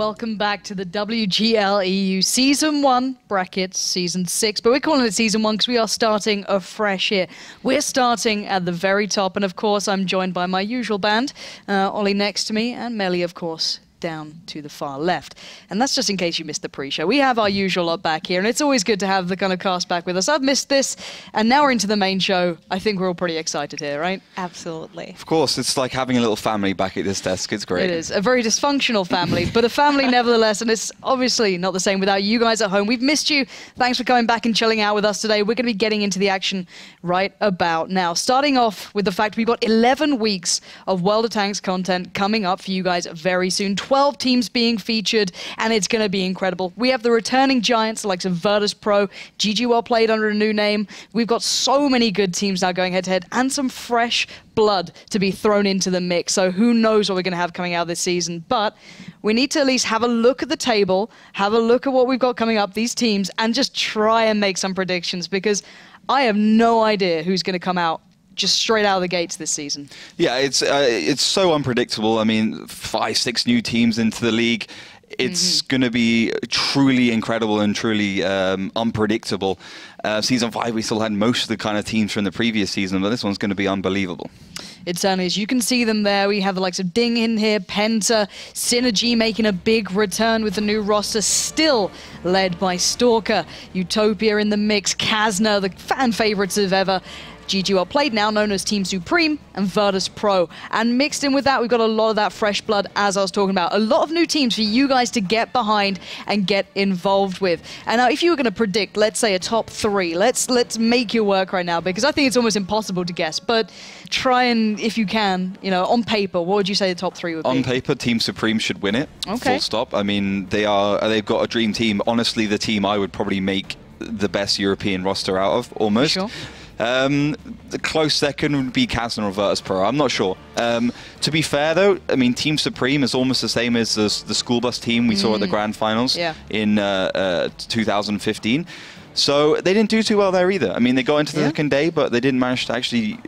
welcome back to the WGLEU Season 1 brackets, Season 6. But we're calling it Season 1 because we are starting afresh here. We're starting at the very top, and of course, I'm joined by my usual band, uh, Ollie next to me, and Melly, of course, down to the far left. And that's just in case you missed the pre-show. We have our usual lot back here, and it's always good to have the kind of cast back with us. I've missed this, and now we're into the main show. I think we're all pretty excited here, right? Absolutely. Of course, it's like having a little family back at this desk. It's great. It is a very dysfunctional family, but a family nevertheless, and it's obviously not the same without you guys at home. We've missed you. Thanks for coming back and chilling out with us today. We're going to be getting into the action right about now. Starting off with the fact we've got 11 weeks of World of Tanks content coming up for you guys very soon. 12 teams being featured, and it's going to be incredible. We have the returning giants, like some Virtus Pro, GG Well Played under a new name. We've got so many good teams now going head to head, and some fresh blood to be thrown into the mix. So who knows what we're going to have coming out this season. But we need to at least have a look at the table, have a look at what we've got coming up, these teams, and just try and make some predictions because I have no idea who's going to come out just straight out of the gates this season. Yeah, it's uh, it's so unpredictable. I mean, five, six new teams into the league. It's mm-hmm. going to be truly incredible and truly um, unpredictable. Uh, season five, we still had most of the kind of teams from the previous season, but this one's going to be unbelievable. It certainly is. You can see them there. We have the likes of Ding in here, Penta, Synergy making a big return with the new roster, still led by Stalker, Utopia in the mix, Kazna, the fan favorites of ever, GG Well Played, now known as Team Supreme, and Virtus Pro. And mixed in with that, we've got a lot of that fresh blood, as I was talking about. A lot of new teams for you guys to get behind and get involved with. And now, if you were going to predict, let's say, a top three, let's let's make your work right now, because I think it's almost impossible to guess. But try and, if you can, you know, on paper, what would you say the top three would on be? On paper, Team Supreme should win it. Okay. Full stop. I mean, they are they've got a dream team. Honestly, the team I would probably make the best European roster out of, almost. Sure. Um, the close second would be or Virtus Pro. I'm not sure. Um, to be fair, though, I mean, Team Supreme is almost the same as the, the school bus team we mm. saw at the mm. grand finals yeah. in uh, uh, 2015. So they didn't do too well there either. I mean, they got into the yeah. second day, but they didn't manage to actually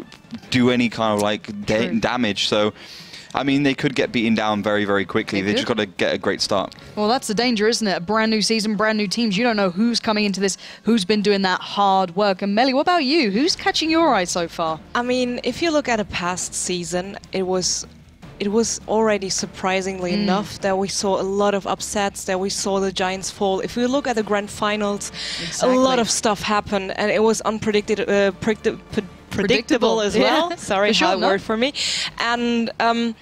do any kind of like da damage. So I mean, they could get beaten down very, very quickly. They, they just got to get a great start. Well, that's the danger, isn't it? A brand new season, brand new teams. You don't know who's coming into this, who's been doing that hard work. And Melly, what about you? Who's catching your eye so far? I mean, if you look at a past season, it was it was already surprisingly mm. enough that we saw a lot of upsets, that we saw the Giants fall. If we look at the grand finals, exactly. a lot of stuff happened, and it was unpredicted, uh, predictable, predictable as well. Yeah. Sorry, hard word for me. And um,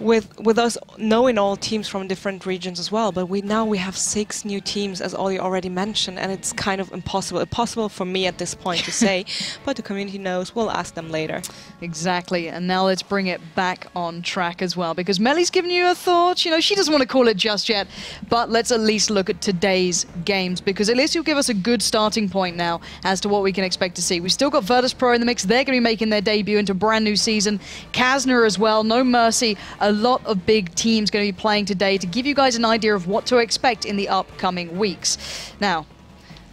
with with us knowing all teams from different regions as well. But we now we have six new teams, as Ollie already mentioned, and it's kind of impossible. Impossible for me at this point to say, but the community knows. We'll ask them later. Exactly. And now let's bring it back on track as well, because Melly's given you a thought. You know, she doesn't want to call it just yet, but let's at least look at today's games, because at least you'll give us a good starting point now as to what we can expect to see. We've still got Virtus Pro in the mix. They're going to be making their debut into a brand new season. Kazna as well. No mercy a lot of big teams going to be playing today to give you guys an idea of what to expect in the upcoming weeks. Now,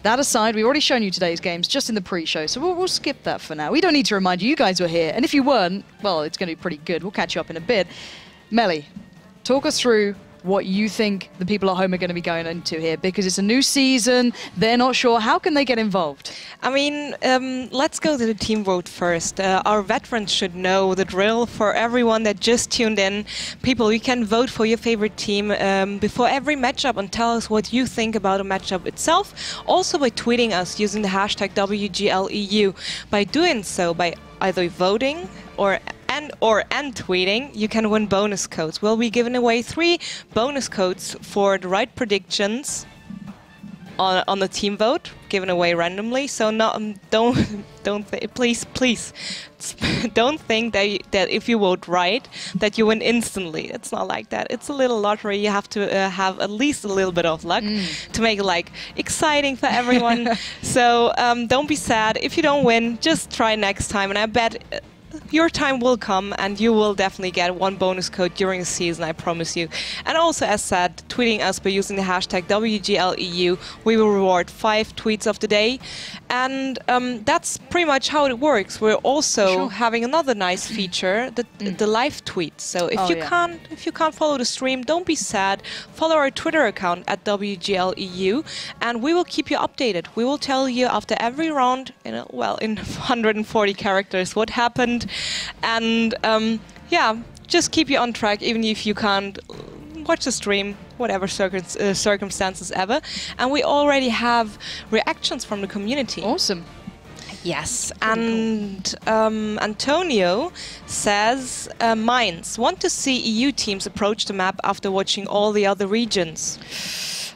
that aside, we've already shown you today's games just in the pre-show, so we'll, we'll, skip that for now. We don't need to remind you, you guys were here, and if you weren't, well, it's going to be pretty good. We'll catch you up in a bit. Melly, talk us through what you think the people at home are going to be going into here because it's a new season. They're not sure. How can they get involved? I mean, um, let's go to the team vote first. Uh, our veterans should know the drill for everyone that just tuned in. People, you can vote for your favorite team um, before every matchup and tell us what you think about a matchup itself. Also by tweeting us using the hashtag WGLEU. By doing so, by either voting or and or and tweeting, you can win bonus codes. We'll be giving away three bonus codes for the right predictions on, on the team vote, given away randomly. So not um, don't don't please please don't think that that if you vote right that you win instantly. It's not like that. It's a little lottery. You have to uh, have at least a little bit of luck mm. to make it like exciting for everyone. so um, don't be sad if you don't win. Just try next time, and I bet uh, your time will come and you will definitely get one bonus code during the season, I promise you. And also, as said, tweeting us by using the hashtag WGLEU, we will reward five tweets of the day. And um, that's pretty much how it works. We're also Sure. having another nice feature, the, the live tweets. So if Oh, you yeah. can't if you can't follow the stream, don't be sad. Follow our Twitter account at WGLEU, and we will keep you updated. We will tell you after every round, in a, well, in 140 characters, what happened, and um, yeah, just keep you on track, even if you can't watch the stream, whatever circum- uh, circumstances ever. And we already have reactions from the community. Awesome. Yes, and um, Antonio says uh, Mines want to see EU teams approach the map after watching all the other regions.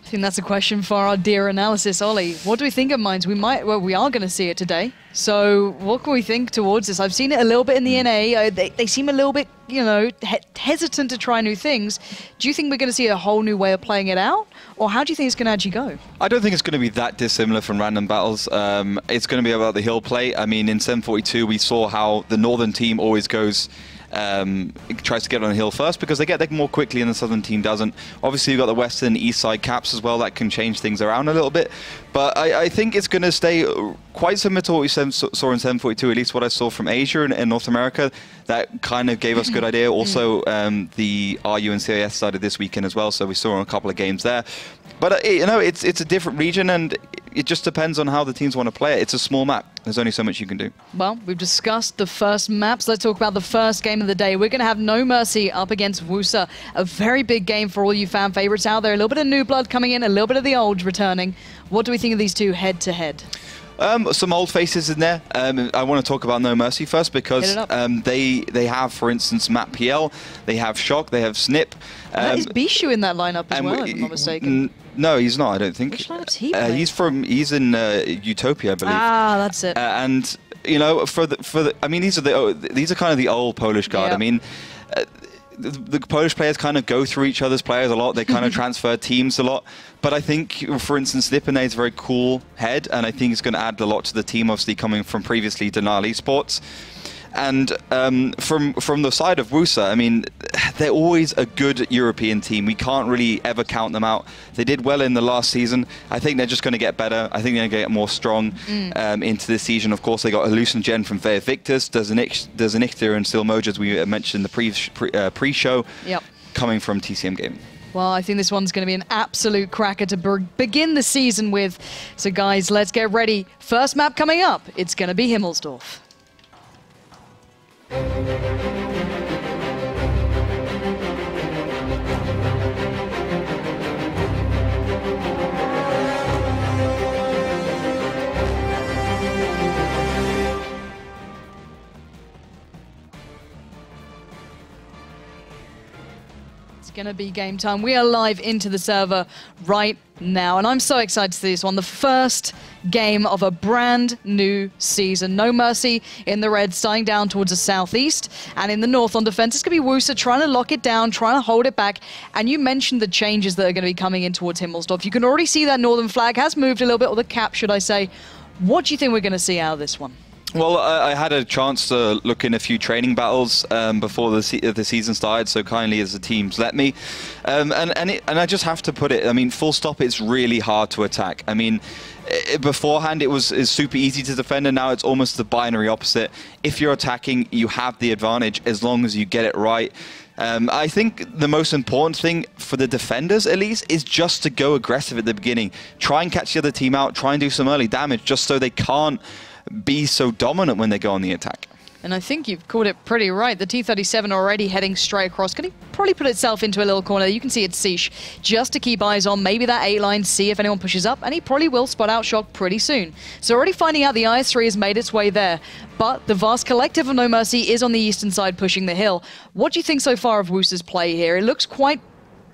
I think that's a question for our dear analysis, Ollie. What do we think of mines? We might, well, we are going to see it today. So, what can we think towards this? I've seen it a little bit in the NA. Uh, they, they seem a little bit, you know, he- hesitant to try new things. Do you think we're going to see a whole new way of playing it out, or how do you think it's going to actually go? I don't think it's going to be that dissimilar from random battles. Um, it's going to be about the hill play. I mean, in 742, we saw how the northern team always goes. Um, tries to get on the hill first because they get there more quickly and the southern team doesn't. Obviously, you've got the western east side caps as well that can change things around a little bit. But I, I think it's going to stay quite similar to what we saw saw in 742, at least what I saw from Asia and, and North America. That kind of gave us a good idea. Also, um, the RU and CIS started this weekend as well, so we saw a couple of games there. But uh, you know, it's it's a different region, and it just depends on how the teams want to play it. It's a small map. There's only so much you can do. Well, we've discussed the first maps. Let's talk about the first game of the day. We're going to have No Mercy up against Wusa. A very big game for all you fan favorites out there. A little bit of new blood coming in, a little bit of the old returning. What do we think of these two head to head? Um, some old faces in there. Um, I want to talk about No Mercy first because um, they they have, for instance, Matt PL, they have Shock, they have Snip. That Um, is Bishu in that lineup as well, we- if I'm not mistaken. No, he's not. I don't think. Which he uh, he's from. He's in uh, Utopia, I believe. Ah, that's it. Uh, and you know, for the for the, I mean, these are the oh, these are kind of the old Polish guard. Yeah. I mean. Uh, the, the Polish players kind of go through each other's players a lot. They kind of transfer teams a lot. But I think, for instance, Lipine is a very cool head, and I think he's going to add a lot to the team. Obviously, coming from previously Denali Esports. And um, from from the side of Wusa, I mean, they're always a good European team. We can't really ever count them out. They did well in the last season. I think they're just going to get better. I think they're going to get more strong um, into this season. Of course, they got Hallucin Gen from Fair Victus, Dazanichter and Silmoja, as we mentioned in the pre, pre, uh, pre-show, Yep. coming from TCM Gaming. Well, I think this one's going to be an absolute cracker to be- begin the season with. So, guys, let's get ready. First map coming up, it's going to be Himmelsdorf. It's going to be game time. We are live into the server right now, and I'm so excited to see this one. The first game of a brand new season. No mercy in the red, starting down towards the southeast, and in the north on defense, it's going to be Wusa trying to lock it down, trying to hold it back. And you mentioned the changes that are going to be coming in towards Himmelsdorf. You can already see that northern flag has moved a little bit, or the cap, should I say. What do you think we're going to see out of this one? Well, I, I had a chance to look in a few training battles um, before the, se- the season started, so kindly as the teams let me. Um, and and, it, and I just have to put it, I mean, full stop, it's really hard to attack. I mean, i beforehand it was is super easy to defend, and now it's almost the binary opposite. If you're attacking, you have the advantage as long as you get it right. Um, I think the most important thing for the defenders, at least, is just to go aggressive at the beginning. Try and catch the other team out. Try and do some early damage, just so they can't be so dominant when they go on the attack. And I think you've called it pretty right. The T-37 already heading straight across. Can he probably put itself into a little corner. You can see it's Siege just to keep eyes on maybe that eight line, see if anyone pushes up, and he probably will spot out Shock pretty soon. So already finding out the IS-3 has made its way there. But the vast collective of No Mercy is on the eastern side pushing the hill. What do you think so far of Wooster's play here? It looks quite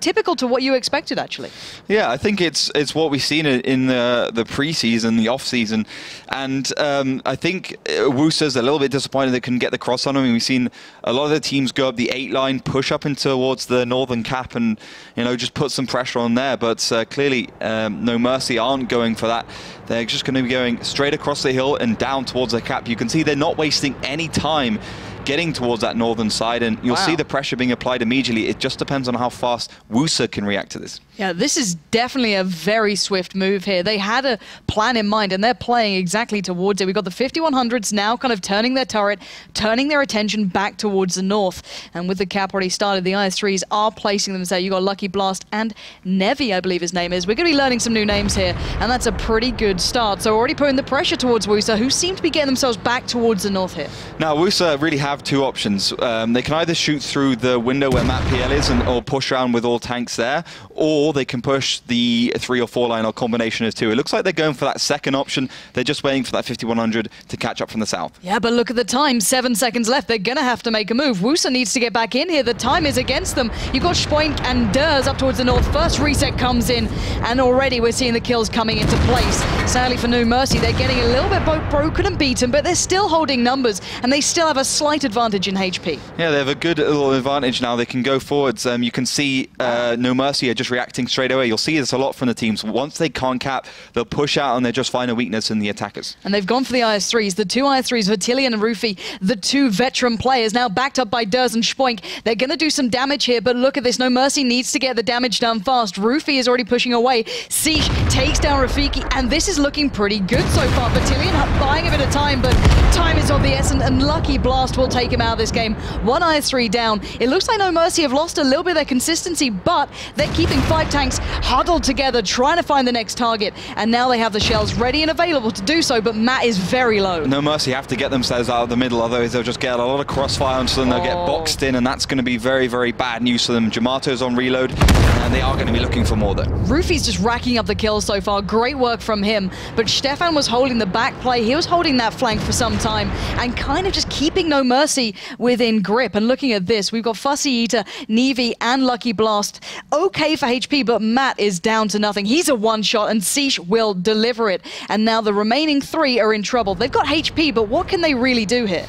typical to what you expected, actually. Yeah, I think it's it's what we've seen in- in the the preseason, the off season, and um, I think uh, Wooster's a little bit disappointed they couldn't get the cross on him. We've seen a lot of the teams go up the eight line, push up into towards the northern cap, and you know just put some pressure on there. But uh, clearly, um, No Mercy aren't going for that. They're just going to be going straight across the hill and down towards the cap. You can see they're not wasting any time getting towards that northern side, and you'll Wow. see the pressure being applied immediately. It just depends on how fast Wooster can react to this. Yeah, this is definitely a very swift move here. They had a plan in mind and they're playing exactly towards it. We've got the 5100s now kind of turning their turret, turning their attention back towards the north. And with the cap already started, the IS-3s are placing them there. You've got Lucky Blast and Nevi, I believe his name is. We're going to be learning some new names here, and that's a pretty good start. So already putting the pressure towards Wusa, who seem to be getting themselves back towards the north here. Now, Wusa really have two options. Um, they can either shoot through the window where Matt PL is and, or push around with all tanks there, or they can push the three or four line or combination of two. It looks like they're going for that second option. They're just waiting for that 5100 to catch up from the south. Yeah, but look at the time. Seven seconds left. They're going to have to make a move. Wusa needs to get back in here. The time is against them. You've got Spoink and Durs up towards the north. First reset comes in, and already we're seeing the kills coming into place. Sadly for No Mercy, they're getting a little bit both broken and beaten, but they're still holding numbers, and they still have a slight advantage in HP. Yeah, they have a good little advantage now. They can go forwards. Um, you can see uh, No Mercy are just reacting straight away. You'll see this a lot from the teams. Once they can't cap, they'll push out and they just find a weakness in the attackers. And they've gone for the IS-3s. The two IS-3s, Vertilion and Rufy, the two veteran players, now backed up by Durs and Spoink. They're going to do some damage here, but look at this. No Mercy needs to get the damage done fast. Rufy is already pushing away. Siege takes down Rafiki, and this is looking pretty good so far. Vertilion buying a bit of time, but time is of the essence, and Lucky Blast will take him out of this game. One IS-3 down. It looks like No Mercy have lost a little bit of their consistency, but they're keeping five tanks huddled together, trying to find the next target, and now they have the shells ready and available to do so, but Matt is very low. No Mercy have to get themselves out uh, of the middle, otherwise they'll just get a lot of crossfire and so then they'll get Oh. boxed in, and that's going to be very, very bad news for them. Jamato's on reload, and they are going to be looking for more though. Rufy's just racking up the kills so far. Great work from him. But Stefan was holding the back play. He was holding that flank for some time and kind of just keeping no mercy within grip. And looking at this, we've got Fussy Eater, Nevi, and Lucky Blast. Okay for HP, but Matt is down to nothing. He's a one shot, and Siege will deliver it. And now the remaining three are in trouble. They've got HP, but what can they really do here?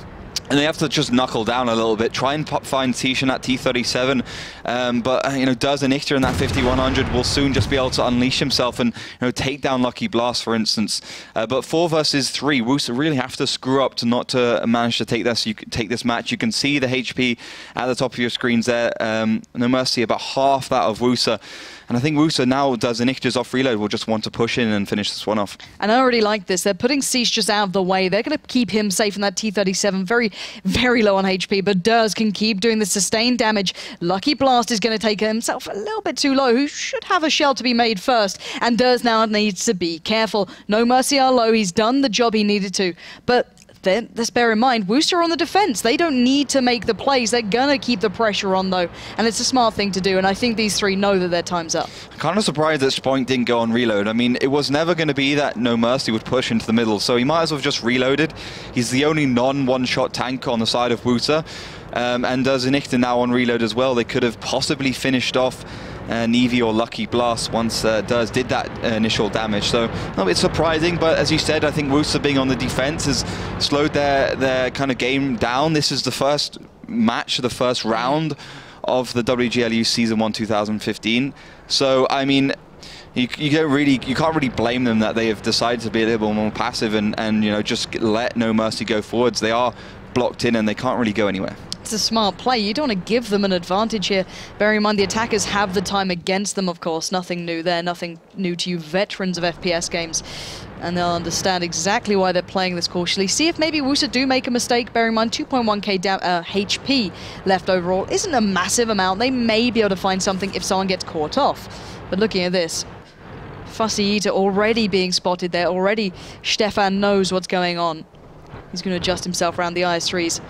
And they have to just knuckle down a little bit, try and pop, find Tishan at T37. Um, but, uh, you know, Does and Ichter in that 5100 will soon just be able to unleash himself and, you know, take down Lucky Blast, for instance. Uh, but four versus three, Wusa really have to screw up to not to manage to take this, you take this match. You can see the HP at the top of your screens there. Um, no mercy, about half that of Wusa. And I think Wusa now does an Ichter's off reload will just want to push in and finish this one off. And I already like this. They're putting Siege just out of the way. They're going to keep him safe in that T-37. Very, very low on HP, but Durs can keep doing the sustained damage. Lucky Blast is going to take himself a little bit too low, who should have a shell to be made first. And Durs now needs to be careful. No mercy are low. He's done the job he needed to. But let's bear in mind, Wooster on the defense. They don't need to make the plays. They're going to keep the pressure on, though. And it's a smart thing to do. And I think these three know that their time's up. Kind of surprised that Spoink didn't go on reload. I mean, it was never going to be that No Mercy would push into the middle, so he might as well have just reloaded. He's the only non-one-shot tank on the side of Wooster. Um, and does Inichta now on reload as well. They could have possibly finished off uh, Nevi or Lucky Blast once uh, Does did that initial damage. So a bit surprising, but as you said, I think Wusa being on the defense has slowed their, their kind of game down. This is the first match, the first round of the WGLEU Season 1 2015. So, I mean, you, you don't really you can't really blame them that they have decided to be a little more passive and, and you know just let no mercy go forwards. They are blocked in and they can't really go anywhere. It's a smart play. You don't want to give them an advantage here. Bearing in mind the attackers have the time against them, of course. Nothing new there, nothing new to you veterans of FPS games. And they'll understand exactly why they're playing this cautiously. See if maybe Wusa do make a mistake. Bear in mind, 2.1k uh, HP left overall isn't a massive amount. They may be able to find something if someone gets caught off. But looking at this, Fussy Eater already being spotted there. Already Stefan knows what's going on. He's going to adjust himself around the IS-3s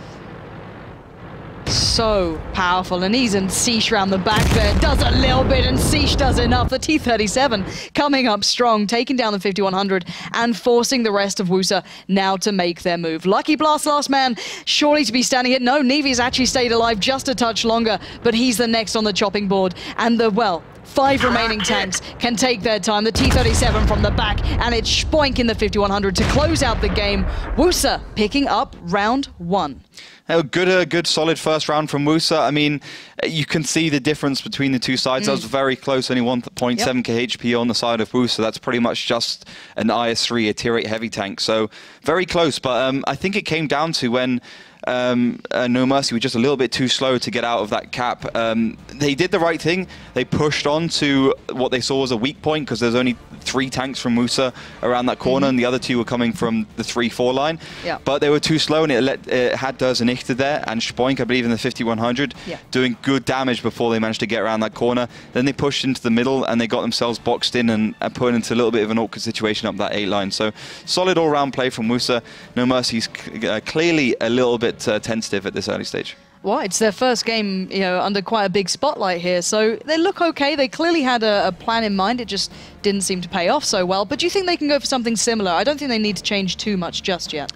so powerful. And he's in Siege around the back there. Does a little bit, and Siege does enough. The T-37 coming up strong, taking down the 5100 and forcing the rest of Wusa now to make their move. Lucky Blast last man, surely to be standing here. No, Nevi's actually stayed alive just a touch longer, but he's the next on the chopping board. And the, well, Five remaining tanks can take their time. The T-37 from the back, and it's Spoink in the 5100 to close out the game. Wusa picking up round one. A good, uh, good, solid first round from Wusa. I mean, you can see the difference between the two sides. That was very close, only 1.7k HP on the side of Wusa. That's pretty much just an IS-3, a tier 8 heavy tank. So very close. But um, I think it came down to when um, uh, No Mercy were just a little bit too slow to get out of that cap. Um, they did the right thing. They pushed on to what they saw as a weak point because there's only three tanks from Musa around that corner, mm-hmm. and the other two were coming from the 3-4 line. Yeah. But they were too slow, and it, let, it had Der Zunichte there, and Spoink, I believe, in the 5100, yeah. doing good damage before they managed to get around that corner. Then they pushed into the middle, and they got themselves boxed in and, and put into a little bit of an awkward situation up that eight line. So solid all-round play from Musa. No Mercy's uh, clearly a little bit uh, tentative at this early stage. Well, it's their first game, you know, under quite a big spotlight here. So they look okay. They clearly had a, a, plan in mind. It just didn't seem to pay off so well. But do you think they can go for something similar? I don't think they need to change too much just yet.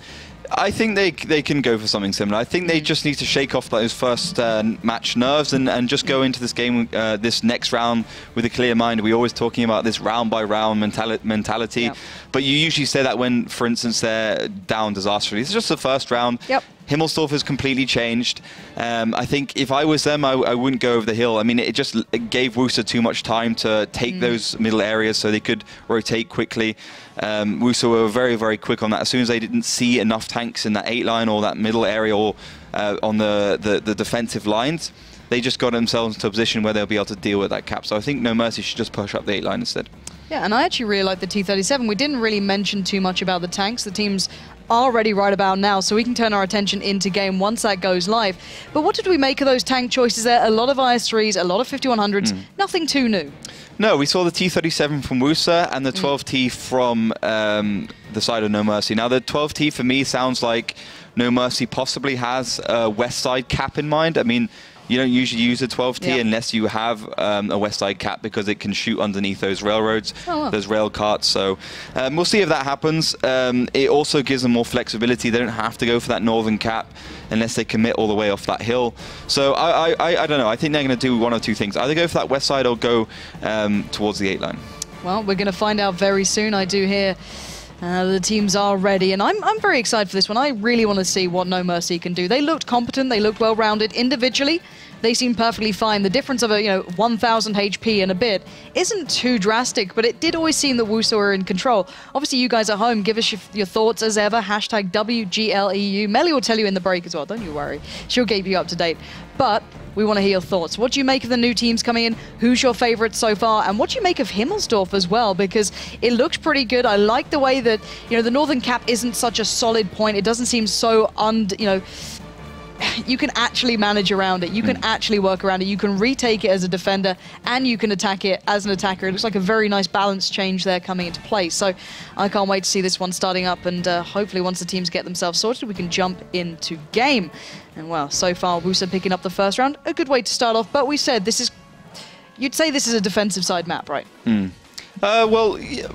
I think they they can go for something similar. I think they mm. just need to shake off those first uh, match nerves and, and just go into this game, uh, this next round with a clear mind. We're always talking about this round by round mentali- mentality, yep. but you usually say that when, for instance, they're down disastrously. It's just the first round. Yep. Himmelsdorf has completely changed. Um, I think if I was them, I, I, wouldn't go over the hill. I mean, it just it gave Wusa too much time to take mm. those middle areas so they could rotate quickly. Um, Wusa were very, very quick on that. As soon as they didn't see enough tanks in that eight line or that middle area or uh, on the, the, the defensive lines, they just got themselves into a position where they'll be able to deal with that cap. So I think No Mercy should just push up the eight line instead. Yeah, and I actually really like the T-37. We didn't really mention too much about the tanks. The teams are ready right about now, so we can turn our attention into game once that goes live. But what did we make of those tank choices there? A lot of IS-3s, a lot of 5100s, mm. nothing too new. No, we saw the T-37 from Wusa and the 12T mm. from um, the side of No Mercy. Now, the 12T for me sounds like No Mercy possibly has a west side cap in mind. I mean, you don't usually use a 12T yep. unless you have um, a west side cap because it can shoot underneath those railroads, oh, those rail carts. So um, we'll see if that happens. Um, it also gives them more flexibility. They don't have to go for that northern cap unless they commit all the way off that hill. So I, I, I don't know. I think they're going to do one or two things. Either go for that west side or go um, towards the eight line. Well, we're going to find out very soon. I do hear uh, the teams are ready, and I'm, I'm very excited for this one. I really want to see what No Mercy can do. They looked competent, they looked well-rounded individually. They seem perfectly fine. The difference of a you know 1,000 HP and a bit isn't too drastic, but it did always seem that Wusa were in control. Obviously, you guys at home, give us your, your thoughts as ever. Hashtag WGLEU. Melly will tell you in the break as well. Don't you worry. She'll keep you up to date. But we want to hear your thoughts. What do you make of the new teams coming in? Who's your favorite so far? And what do you make of Himmelsdorf as well? Because it looks pretty good. I like the way that, you know, the Northern Cap isn't such a solid point. It doesn't seem so, un, you know, you can actually manage around it. You can mm. actually work around it. You can retake it as a defender and you can attack it as an attacker. It looks like a very nice balance change there coming into play. So I can't wait to see this one starting up and uh, hopefully once the teams get themselves sorted, we can jump into game. And well, so far, Wusa picking up the first round. A good way to start off, but we said this is... You'd say this is a defensive side map, right? Mm. Uh, well, yeah,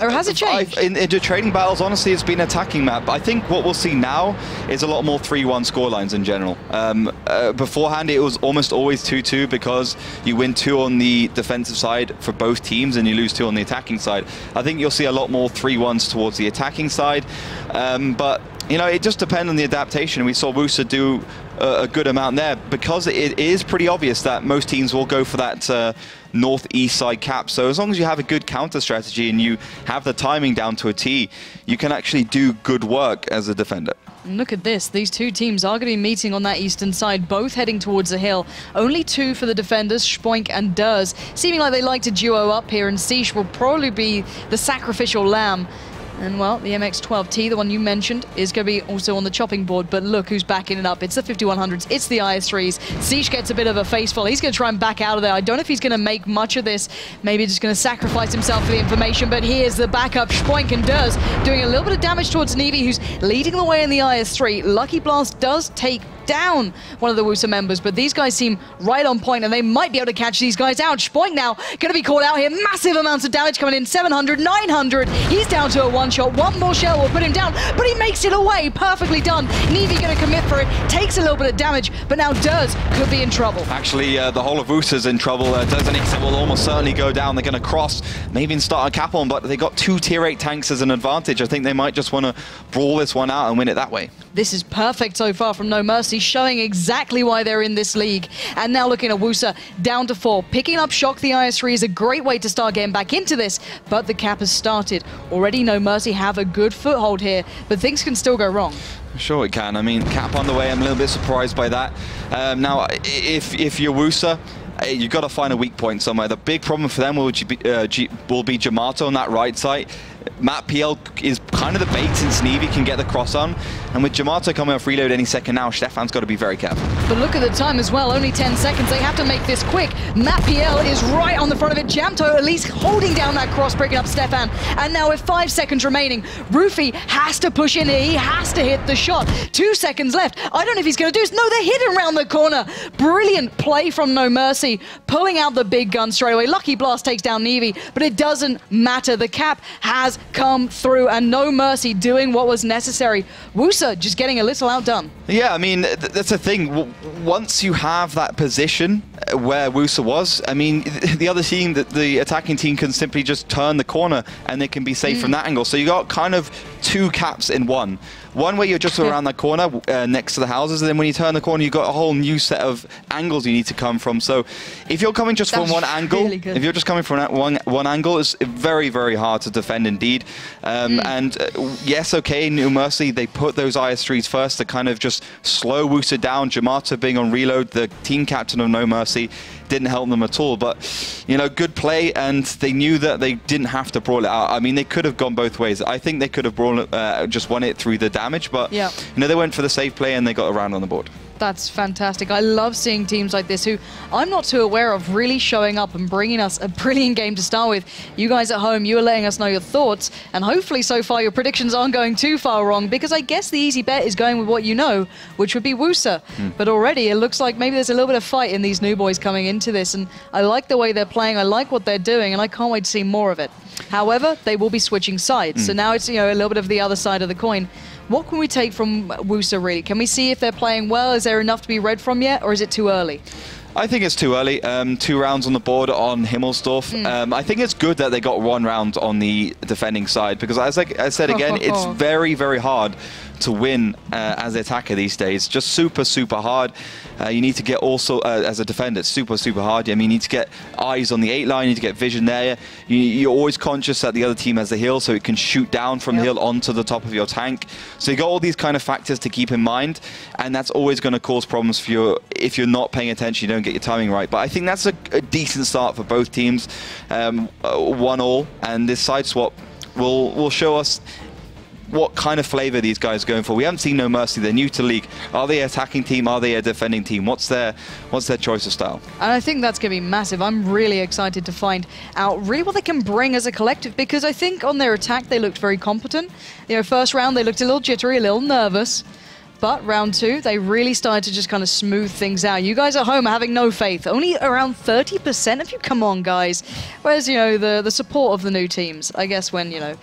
or has it changed? in, in the trading battles, honestly, it's been attacking map. I think what we'll see now is a lot more 3-1 scorelines in general. Um, uh, beforehand, it was almost always 2-2 because you win two on the defensive side for both teams and you lose two on the attacking side. I think you'll see a lot more 3-1s towards the attacking side. Um, but you know, it just depends on the adaptation. We saw Wusa do a, a, good amount there because it is pretty obvious that most teams will go for that uh, northeast side cap. So as long as you have a good counter strategy and you have the timing down to a T, you can actually do good work as a defender. Look at this. These two teams are going to be meeting on that eastern side, both heading towards the hill. Only two for the defenders, Spoink and Durs. Seeming like they like to duo up here, and Siege will probably be the sacrificial lamb and well, the MX-12T, the one you mentioned, is going to be also on the chopping board. But look who's backing it up. It's the 5100s. It's the IS-3s. Siege gets a bit of a faceful. He's going to try and back out of there. I don't know if he's going to make much of this. Maybe just going to sacrifice himself for the information. But here's the backup. Spoink and does doing a little bit of damage towards Nevi, who's leading the way in the IS-3. Lucky Blast does take down one of the Wusa members, but these guys seem right on point and they might be able to catch these guys out. Spoink now going to be caught out here. Massive amounts of damage coming in. 700, 900. He's down to a one shot. One more shell will put him down, but he makes it away. Perfectly done. Nevi going to commit for it. Takes a little bit of damage, but now Durs could be in trouble. Actually, uh, the whole of Wusa's in trouble. Uh, Durs will almost certainly go down. They're going to cross, maybe even start a cap on, but they got two tier 8 tanks as an advantage. I think they might just want to brawl this one out and win it that way. This is perfect so far from No Mercy, showing exactly why they're in this league. And now looking at Wusa down to four. Picking up Shock the IS-3 is a great way to start getting back into this, but the cap has started. Already No Mercy have a good foothold here, but things can still go wrong. Sure, it can. I mean, cap on the way. I'm a little bit surprised by that. Um, now, if if you're Wusa, uh, you've got to find a weak point somewhere. The big problem for them will be, uh, will be Jamato on that right side. Matt PL is kind of the bait since Sneevy can get the cross on. And with Jamato coming off reload any second now, Stefan's got to be very careful. But look at the time as well, only 10 seconds. They have to make this quick. Matt PL is right on the front of it. Jamto at least holding down that cross, breaking up Stefan. And now with five seconds remaining, Roofy has to push in here. He has to hit the shot. Two seconds left. I don't know if he's going to do this. No, they're hidden around the corner. Brilliant play from No Mercy, pulling out the big gun straight away. Lucky Blast takes down Nevi, but it doesn't matter. The cap has come through and No Mercy doing what was necessary. Wusa just getting a little outdone. Yeah, I mean, th that's the thing. W once you have that position uh, where Wusa was, I mean, the other team, the, the, attacking team can simply just turn the corner and they can be safe mm. from that angle. So you got kind of two caps in one. One where you're just around that corner uh, next to the houses, and then when you turn the corner, you've got a whole new set of angles you need to come from. So if you're coming just from one angle, really if you're just coming from one one angle, it's very very hard to defend indeed. Um, mm. And uh, yes, okay, No Mercy they put those IS3s first to kind of just slow Wusa down. Jamato being on reload, the team captain of No Mercy didn't help them at all. But, you know, good play, and they knew that they didn't have to brawl it out. I mean, they could have gone both ways. I think they could have brawl, uh, just won it through the damage, but, yeah. you know, they went for the safe play and they got around on the board. That's fantastic. I love seeing teams like this who I'm not too aware of really showing up and bringing us a brilliant game to start with. You guys at home, you are letting us know your thoughts, and hopefully so far your predictions aren't going too far wrong because I guess the easy bet is going with what you know, which would be Wusa. Mm. But already it looks like maybe there's a little bit of fight in these new boys coming into this, and I like the way they're playing, I like what they're doing, and I can't wait to see more of it. However, they will be switching sides, mm. so now it's you know a little bit of the other side of the coin. What can we take from Wusa really? Can we see if they're playing well? Is there enough to be read from yet, or is it too early? I think it's too early. Um, two rounds on the board on Himmelsdorf. Mm. Um, I think it's good that they got one round on the defending side because, as I, I said again, it's very, very hard to win uh, as an attacker these days. Just super, super hard. Uh, you need to get also, uh, as a defender, super, super hard. I mean, you need to get eyes on the eight line, you need to get vision there. You, are always conscious that the other team has the hill, so it can shoot down from yep. the hill onto the top of your tank. So you got all these kind of factors to keep in mind, and that's always going to cause problems for you if you're not paying attention, you don't get your timing right. But I think that's a, a decent start for both teams, um, uh, one all, and this side swap will will show us what kind of flavor these guys are going for. We haven't seen No Mercy. They're new to league. Are they attacking team? Are they a defending team? What's their what's their choice of style? And I think that's going to be massive. I'm really excited to find out really what they can bring as a collective because I think on their attack they looked very competent. You know, first round they looked a little jittery, a little nervous. But round two, they really started to just kind of smooth things out. You guys at home are having no faith. Only around 30% of you. Come on, guys. Where's, you know, the, the support of the new teams? I guess when, you know,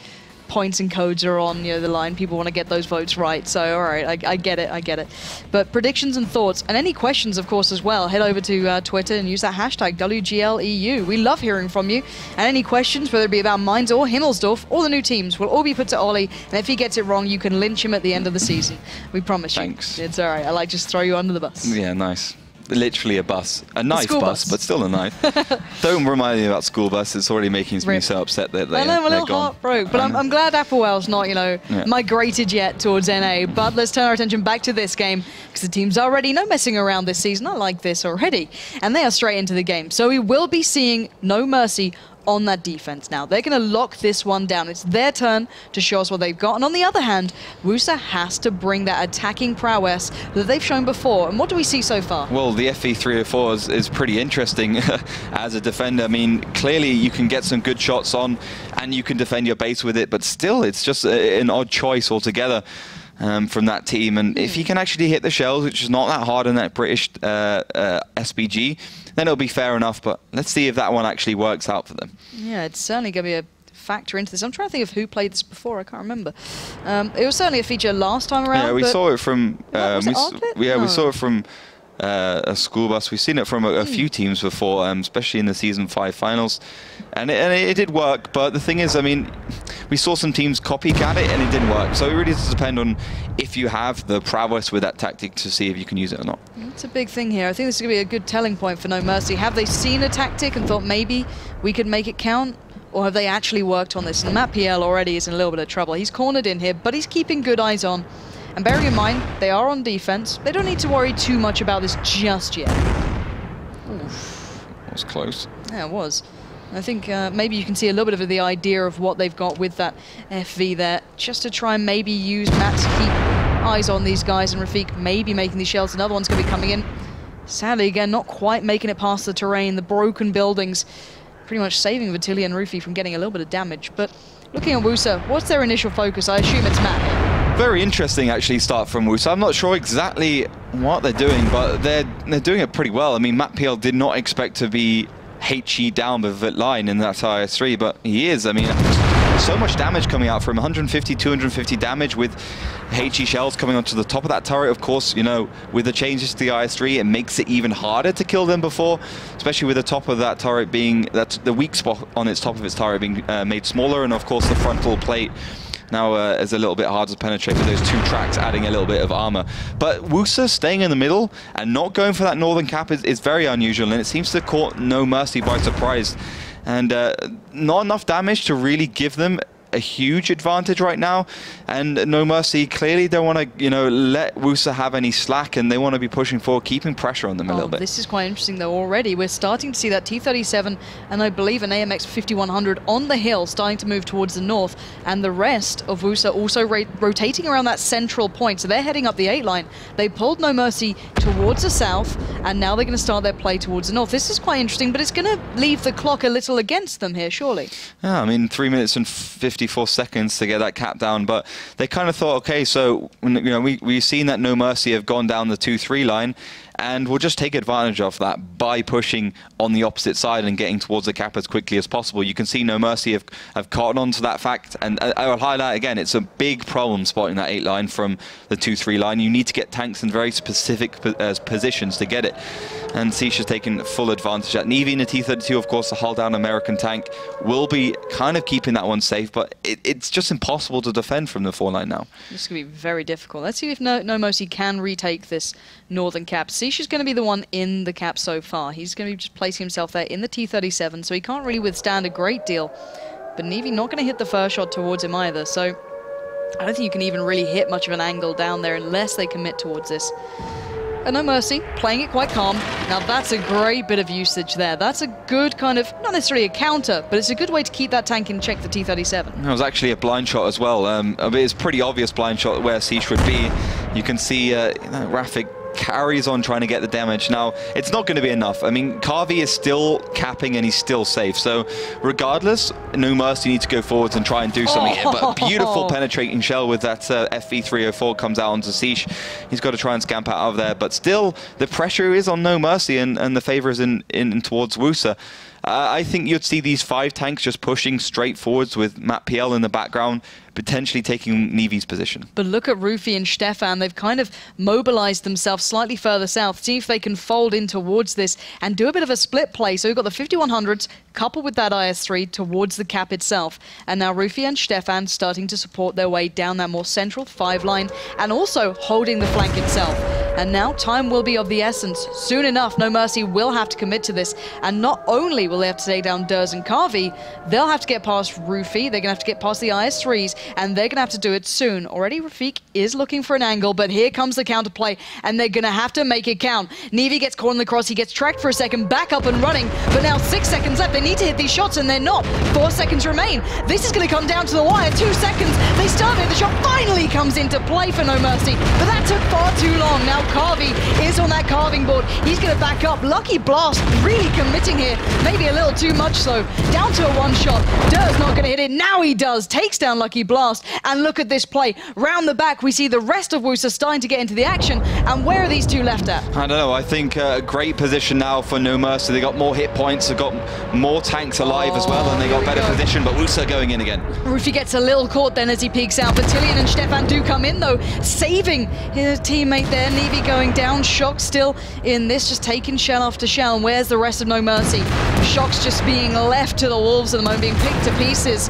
points and codes are on you know the line. People want to get those votes right. So all right, I, I, get it, I get it. But predictions and thoughts and any questions, of course, as well. Head over to uh, Twitter and use that hashtag WGLEU. We love hearing from you. And any questions, whether it be about Mines or Himmelsdorf or the new teams, will all be put to Ollie. And if he gets it wrong, you can lynch him at the end of the season. We promise you. Thanks. It's all right. I like just throw you under the bus. Yeah, nice literally a bus. A nice bus, bus, but still a nice. Don't remind me about school bus. It's already making me so upset that they, I know, I'm a little heart broke. But I'm, I'm, glad Applewell's not, you know, yeah. migrated yet towards NA. But let's turn our attention back to this game because the team's are already no messing around this season. I like this already. And they are straight into the game. So we will be seeing No Mercy on that defense now. They're going to lock this one down. It's their turn to show us what they've got. And on the other hand, Wusa has to bring that attacking prowess that they've shown before. And what do we see so far? Well, the FV304 is, is pretty interesting as a defender. I mean, clearly you can get some good shots on and you can defend your base with it, but still it's just a, an odd choice altogether. Um, from that team. And if he can actually hit the shells, which is not that hard in that British uh, uh, SPG, then it'll be fair enough. But let's see if that one actually works out for them. Yeah, it's certainly going to be a factor into this. I'm trying to think of who played this before. I can't remember. Um, it was certainly a feature last time around. Yeah, we saw it from. Um, we, yeah, no. we saw it from uh, a school bus. We've seen it from a, a few hmm. teams before, um, especially in the season five finals, and it, and it, did work. But the thing is, I mean, we saw some teams copycat it, and it didn't work. So it really does depend on if you have the prowess with that tactic to see if you can use it or not. It's a big thing here. I think this is going to be a good telling point for No Mercy. Have they seen a tactic and thought maybe we could make it count? Or have they actually worked on this? And Matt PL already is in a little bit of trouble. He's cornered in here, but he's keeping good eyes on And bearing in mind, they are on defense. They don't need to worry too much about this just yet. Oof. That was close. Yeah, it was. I think uh, maybe you can see a little bit of the idea of what they've got with that FV there, just to try and maybe use Matt to keep eyes on these guys and Rafik maybe making these shells. Another one's going to be coming in. Sadly, again, not quite making it past the terrain. The broken buildings pretty much saving Vitelli and Rufi from getting a little bit of damage. But looking at Wusa, what's their initial focus? I assume it's Matt. Very interesting, actually, start from Wusa. I'm not sure exactly what they're doing, but they're they're doing it pretty well. I mean, Matt PL did not expect to be HE down with line in that IS-3, but he is. I mean, so much damage coming out from 150, 250 damage with HE shells coming onto the top of that turret. Of course, you know, with the changes to the IS-3, it makes it even harder to kill them before, especially with the top of that turret being, that the weak spot on its top of its turret being uh, made smaller, and of course the frontal plate now uh, is a little bit harder to penetrate with those two tracks adding a little bit of armor. But Wusa staying in the middle and not going for that northern cap is, is very unusual, and it seems to caught No Mercy by surprise. And uh, not enough damage to really give them a huge advantage right now. And No Mercy clearly don't want to, you know, let Wusa have any slack and they want to be pushing forward, keeping pressure on them oh, a little oh, bit. This is quite interesting though already. We're starting to see that T-37 and I believe an AMX 5100 on the hill starting to move towards the north and the rest of Wusa also rotating around that central point. So they're heading up the 8 line. They pulled No Mercy towards the south and now they're going to start their play towards the north. This is quite interesting, but it's going to leave the clock a little against them here, surely. Yeah, I mean, 3 minutes and 50 54 seconds to get that cap down. But they kind of thought, okay, so you know we we've seen that No Mercy have gone down the two three line, and we'll just take advantage of that by pushing on the opposite side and getting towards the cap as quickly as possible. You can see No Mercy have, have caught on to that fact, and I will highlight again, it's a big problem spotting that 8 line from the 2-3 line. You need to get tanks in very specific uh, positions to get it, and Siege has taken full advantage at Nevi in the T-32, of course, the hull down American tank will be kind of keeping that one safe, but it, it's just impossible to defend from the 4 line now. This to be very difficult. Let's see if No, no Mercy can retake this northern cap. Siege is going to be the one in the cap so far. He's going to be just placing himself there in the T-37, so he can't really withstand a great deal. But Nevi not going to hit the first shot towards him either, so I don't think you can even really hit much of an angle down there unless they commit towards this. And No Mercy, playing it quite calm. Now that's a great bit of usage there. That's a good kind of, not necessarily a counter, but it's a good way to keep that tank in check, the T-37. That was actually a blind shot as well. Um, it's pretty obvious blind shot where Siege would be. You can see uh, you know, Rafik carries on trying to get the damage. Now, it's not going to be enough. I mean, Kaveh is still capping and he's still safe. So regardless, No Mercy needs to go forwards and try and do something. Oh. But a beautiful penetrating shell with that uh, FV304 comes out onto Siege. He's got to try and scamp out of there. But still, the pressure is on No Mercy and, and the favor is in, in towards Wusa. Uh, I think you'd see these five tanks just pushing straight forwards with Matt PL in the background, potentially taking Nevi's position. But look at Rufi and Stefan. They've kind of mobilized themselves slightly further south. See if they can fold in towards this and do a bit of a split play. So we've got the 5100s coupled with that IS-3 towards the cap itself. And now Rufi and Stefan starting to support their way down that more central five line and also holding the flank itself. And now time will be of the essence. Soon enough, No Mercy will have to commit to this. And not only will they have to take down Durs and Carvey, they'll have to get past Rufi, they're going to have to get past the IS-3s, and they're going to have to do it soon. Already Rafik is looking for an angle, but here comes the counterplay, and they're going to have to make it count. Nevi gets caught in the cross, he gets tracked for a second, back up and running, but now six seconds left. They need to hit these shots, and they're not. Four seconds remain. This is going to come down to the wire. Two seconds. They start started. The shot finally comes into play for No Mercy, but that took far too long. Now Carvey is on that carving board. He's going to back up. Lucky Blast really committing here. Maybe a little too much so. Down to a one shot. Durr's not going to hit it. Now he does. Takes down Lucky Blast. And look at this play. Round the back, we see the rest of Wusa starting to get into the action. And where are these two left at? I don't know. I think a uh, great position now for No Mercy. They got more hit points. They've got more tanks alive oh, as well. And they got better go. position. But Wusa going in again. Rufi gets a little caught then as he peeks out. But Tillian and Stefan do come in though. Saving his teammate there. Nevi going down. Shock still in this. Just taking shell after shell. And where's the rest of No Mercy? Shock's just being left to the Wolves at the moment. Being picked to pieces.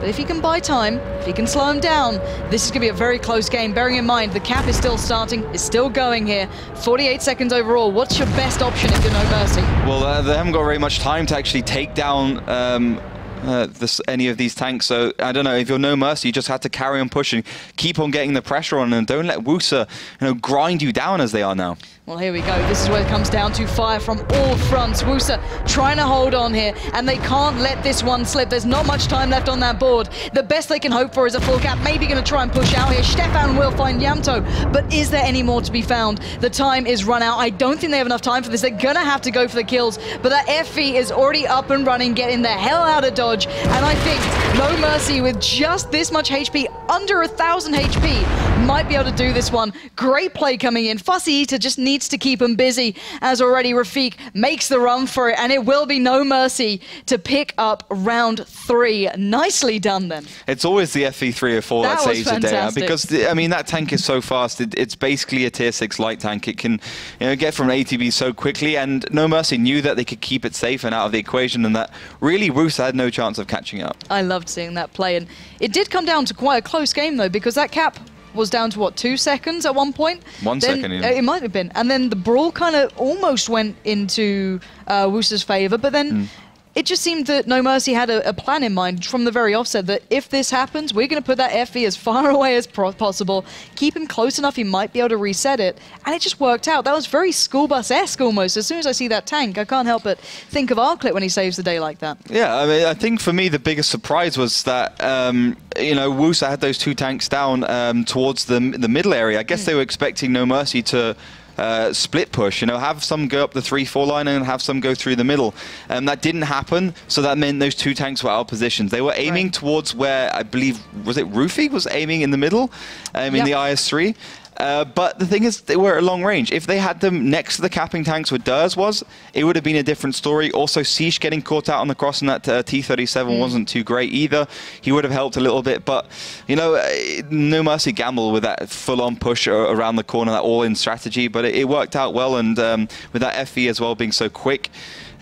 But if he can buy time, if he can slow him down, this is going to be a very close game. Bearing in mind, the cap is still starting, is still going here. 48 seconds overall. What's your best option if you're no mercy? Well, uh, they haven't got very much time to actually take down um, uh, this, any of these tanks. So I don't know if you're no mercy, you just have to carry on pushing, keep on getting the pressure on, and don't let Wusa, you know, grind you down as they are now. Well, here we go. This is where it comes down to fire from all fronts. Wusa trying to hold on here, and they can't let this one slip. There's not much time left on that board. The best they can hope for is a full cap. Maybe going to try and push out here. Stefan will find Yamto, but is there any more to be found? The time is run out. I don't think they have enough time for this. They're going to have to go for the kills, but that FV is already up and running, getting the hell out of Dodge, and I think No Mercy with just this much HP, under a thousand HP, might be able to do this one. Great play coming in. Fussy Eater just needs to keep him busy, as already Rafik makes the run for it, and it will be No Mercy to pick up round three. Nicely done then. It's always the FV304 that, saves the day because the, I mean that tank is so fast. It, it's basically a tier six light tank. It can you know get from A to B so quickly, and No Mercy knew that they could keep it safe and out of the equation, and that really Roos had no chance of catching up. I loved seeing that play, and it did come down to quite a close game though, because that cap was down to what two seconds at one point. One then, second, yeah. uh, It might have been, and then the brawl kind of almost went into uh, Wusa's favor, but then. Mm. It just seemed that No Mercy had a, a plan in mind from the very offset that if this happens, we're going to put that FV as far away as pro- possible, keep him close enough he might be able to reset it, and it just worked out. That was very school bus esque almost. As soon as I see that tank, I can't help but think of Arclit when he saves the day like that. Yeah, I mean, I think for me the biggest surprise was that um, you know Wusa had those two tanks down um, towards the the middle area. I guess they were expecting No Mercy to. Uh, split push, you know, have some go up the three-four line and have some go through the middle. Um, that didn't happen, so that meant those two tanks were out of positions. They were aiming Right. towards where I believe was it Roofy was aiming in the middle, um, in the IS3. Uh, but the thing is, they were at long range. If they had them next to the capping tanks where Durs was, it would have been a different story. Also, Siege getting caught out on the cross in that uh, T37 wasn't too great either. He would have helped a little bit, but you know, uh, no mercy gamble with that full-on push around the corner, that all-in strategy. But it, it worked out well, and um, with that FV as well being so quick,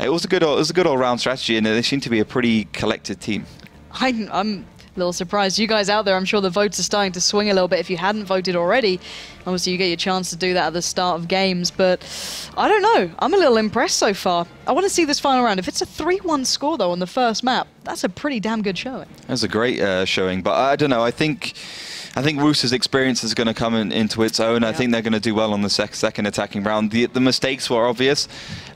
it was a good, it was a good all-round strategy, and they seem to be a pretty collected team. I, I'm a little surprise. You guys out there, I'm sure the votes are starting to swing a little bit. If you hadn't voted already, obviously you get your chance to do that at the start of games. But I don't know. I'm a little impressed so far. I want to see this final round. If it's a 3-1 score though on the first map, that's a pretty damn good showing. That's a great uh, showing, but I don't know. I think I think Wusa's experience is going to come in, into its own. I think they're going to do well on the sec- second attacking round. The, the mistakes were obvious,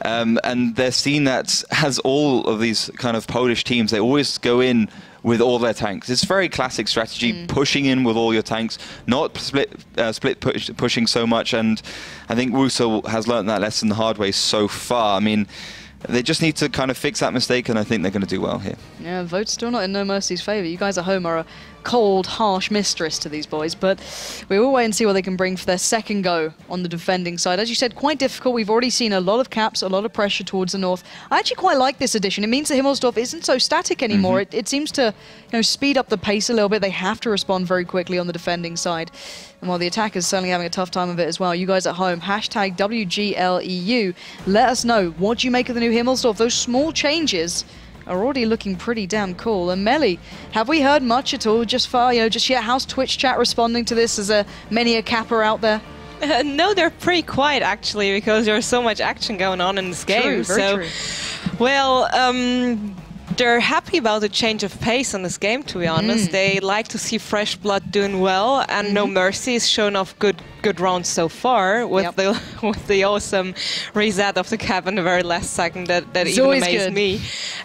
um, and they're seen that as all of these kind of Polish teams, they always go in with all their tanks. It's very classic strategy, pushing in with all your tanks, not split uh, split push, pushing so much. And I think Wusa has learned that lesson the hard way so far. I mean. They just need to kind of fix that mistake, and I think they're going to do well here. Yeah, votes still not in No Mercy's favour. You guys at home are a cold, harsh mistress to these boys, but we will wait and see what they can bring for their second go on the defending side. As you said, quite difficult. We've already seen a lot of caps, a lot of pressure towards the north. I actually quite like this addition. It means that Himmelsdorf isn't so static anymore. Mm-hmm. It, it seems to you know, speed up the pace a little bit. They have to respond very quickly on the defending side. And while the attackers certainly having a tough time of it as well, you guys at home, hashtag WGLEU, let us know what do you make of the new Himmelsdorf. Those small changes are already looking pretty damn cool. And Melly, have we heard much at all just far, you know, just yet? How's Twitch chat responding to this? Is a many a capper out there? Uh, no, they're pretty quiet actually because there's so much action going on in this game. True, very so, true. well, um, they're happy about the change of pace in this game. To be honest, Mm. they like to see fresh blood doing well, and No Mm-hmm. Mercy has shown off good good rounds so far with Yep. the with the awesome reset of the cap in the very last second that that It's even amazed good. me.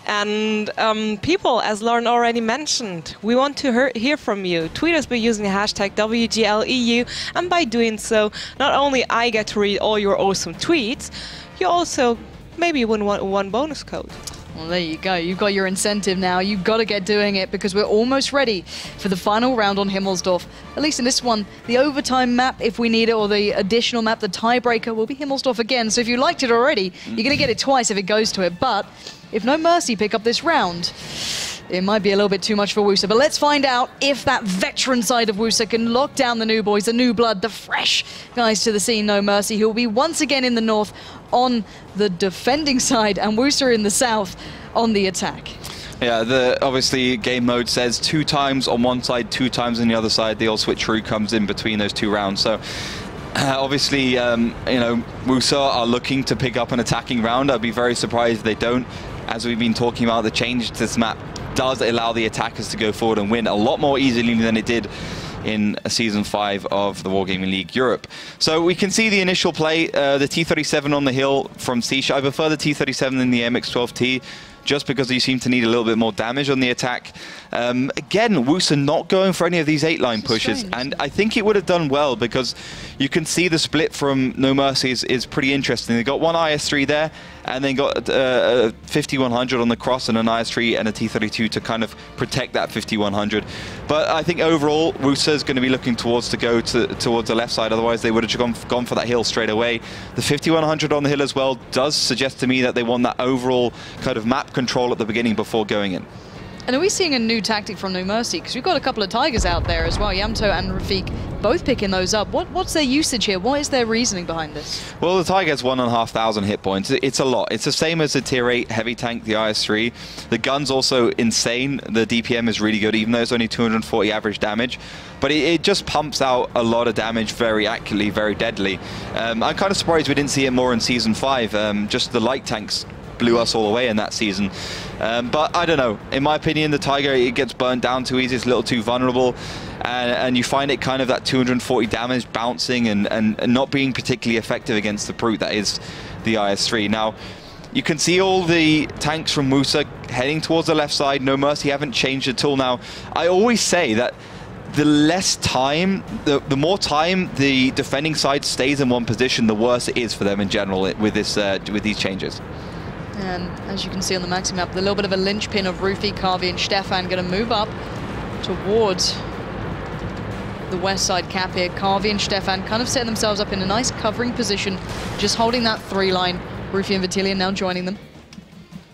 And um, people, as Lauren already mentioned, we want to hear, hear from you. Tweet us by using the hashtag WGLEU, and by doing so, not only I get to read all your awesome tweets, you also maybe win one, one bonus code. Well, there you go. You've got your incentive now. You've got to get doing it because we're almost ready for the final round on Himmelsdorf. At least in this one, the overtime map, if we need it, or the additional map, the tiebreaker, will be Himmelsdorf again. So if you liked it already, you're going to get it twice if it goes to it. But if No Mercy pick up this round, it might be a little bit too much for Wusa. But let's find out if that veteran side of Wusa can lock down the new boys, the new blood, the fresh guys to the scene, No Mercy, who will be once again in the north on the defending side, and Wusa in the south on the attack. Yeah, the obviously game mode says two times on one side, two times on the other side. The old switcheroo comes in between those two rounds. So uh, obviously, um, you know, Wusa are looking to pick up an attacking round. I'd be very surprised if they don't. As we've been talking about, the change to this map does allow the attackers to go forward and win a lot more easily than it did in season five of the Wargaming League Europe. So we can see the initial play, uh, the T37 on the hill from Siege. I prefer the T37 than the AMX-12T just because you seem to need a little bit more damage on the attack. Um, again, Wusa not going for any of these eight-line pushes, strange. and I think it would have done well because you can see the split from No Mercy is, is pretty interesting. They got one IS-3 there, and then got uh, a 5100 on the cross and an IS-3 and a T-32 to kind of protect that 5100. But I think overall, Wusa is going to be looking towards to go to, towards the left side. Otherwise, they would have gone, gone for that hill straight away. The 5100 on the hill as well does suggest to me that they want that overall kind of map control at the beginning before going in. And are we seeing a new tactic from No Mercy? Because we've got a couple of Tigers out there as well, Yamto and Rafik, both picking those up. What, what's their usage here? What is their reasoning behind this? Well, the Tiger has one and a half thousand hit points. It's a lot. It's the same as the tier 8 heavy tank, the IS-3. The gun's also insane. The DPM is really good, even though it's only 240 average damage. But it, it just pumps out a lot of damage very accurately, very deadly. Um, I'm kind of surprised we didn't see it more in Season 5. Um, just the light tanks blew us all away in that season. Um, but I don't know. In my opinion, the Tiger, it gets burnt down too easy. It's a little too vulnerable. And, and you find it kind of that 240 damage bouncing and, and, and not being particularly effective against the brute that is the IS-3. Now, you can see all the tanks from Wusa heading towards the left side. No Mercy haven't changed at all. Now, I always say that the less time, the, the more time the defending side stays in one position, the worse it is for them in general with this uh, with these changes. And as you can see on the maxi map, a little bit of a linchpin of Rufi, Kavi and Stefan going to move up towards the west side cap here. Kavi and Stefan kind of setting themselves up in a nice covering position, just holding that three line. Rufi and Vitilian now joining them.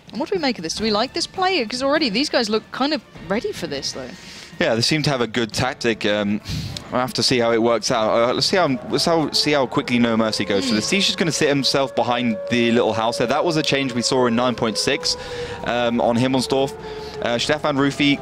And what do we make of this? Do we like this play? Because already these guys look kind of ready for this, though. Yeah, they seem to have a good tactic. Um, we'll have to see how it works out. Uh, let's see how let's how, see how quickly No Mercy goes. So the Siege is going to sit himself behind the little house there. That was a change we saw in 9.6 um, on Himmelsdorf. Uh, Stefan Rufi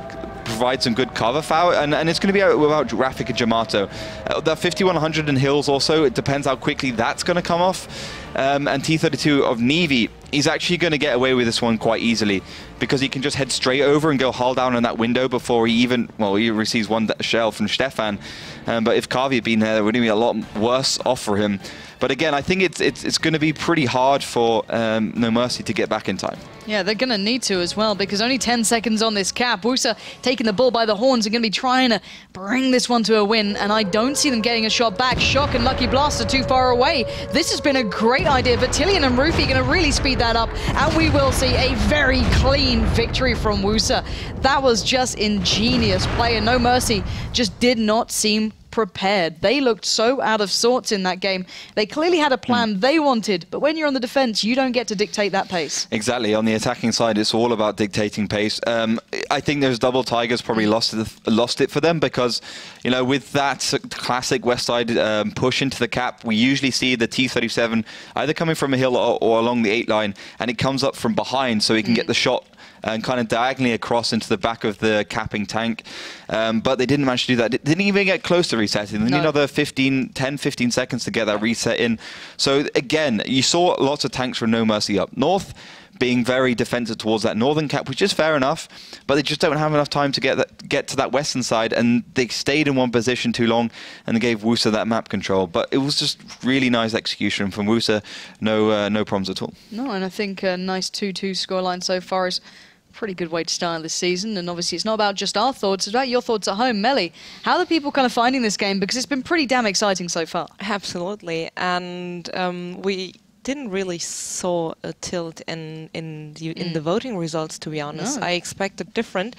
provide some good cover for and, and it's going to be without Rafik and Yamto. Uh, that 5100 in Hills also, it depends how quickly that's going to come off. Um, and T32 of Nevi, he's actually going to get away with this one quite easily because he can just head straight over and go hull down in that window before he even, well, he receives one shell from Stefan. Um, but if Kavi had been there, it would be a lot worse off for him. But again, I think it's it's, it's going to be pretty hard for um, No Mercy to get back in time. Yeah, they're going to need to as well because only 10 seconds on this cap. Wusa taking the bull by the horns and going to be trying to bring this one to a win, and I don't see them getting a shot back. Shock and Lucky Blast are too far away. This has been a great idea, but Tillian and Rufy going to really speed that up, and we will see a very clean victory from Wusa. That was just ingenious play, and No Mercy just did not seem prepared. They looked so out of sorts in that game. They clearly had a plan mm. they wanted, but when you're on the defense, you don't get to dictate that pace. Exactly. On the attacking side, it's all about dictating pace. Um, I think those double tigers probably lost it, lost it for them because, you know, with that classic West Side um, push into the cap, we usually see the T37 either coming from a hill or, or, along the eight line, and it comes up from behind so he can mm. get the shot and kind of diagonally across into the back of the capping tank. Um, but they didn't manage to do that. They didn't even get close to resetting. They no. need another 15, 10, 15 seconds to get that reset in. So again, you saw lots of tanks from No Mercy up north being very defensive towards that northern cap, which is fair enough, but they just don't have enough time to get that, get to that western side, and they stayed in one position too long, and they gave Wusa that map control. But it was just really nice execution from Wusa, no uh, no problems at all. No, and I think a nice 2-2 scoreline so far is pretty good way to start this season. And obviously, it's not about just our thoughts, it's about your thoughts at home. Melly, how are people kind of finding this game? Because it's been pretty damn exciting so far. Absolutely. And um, we didn't really saw a tilt in in the, in mm. the voting results to be honest no. i expected different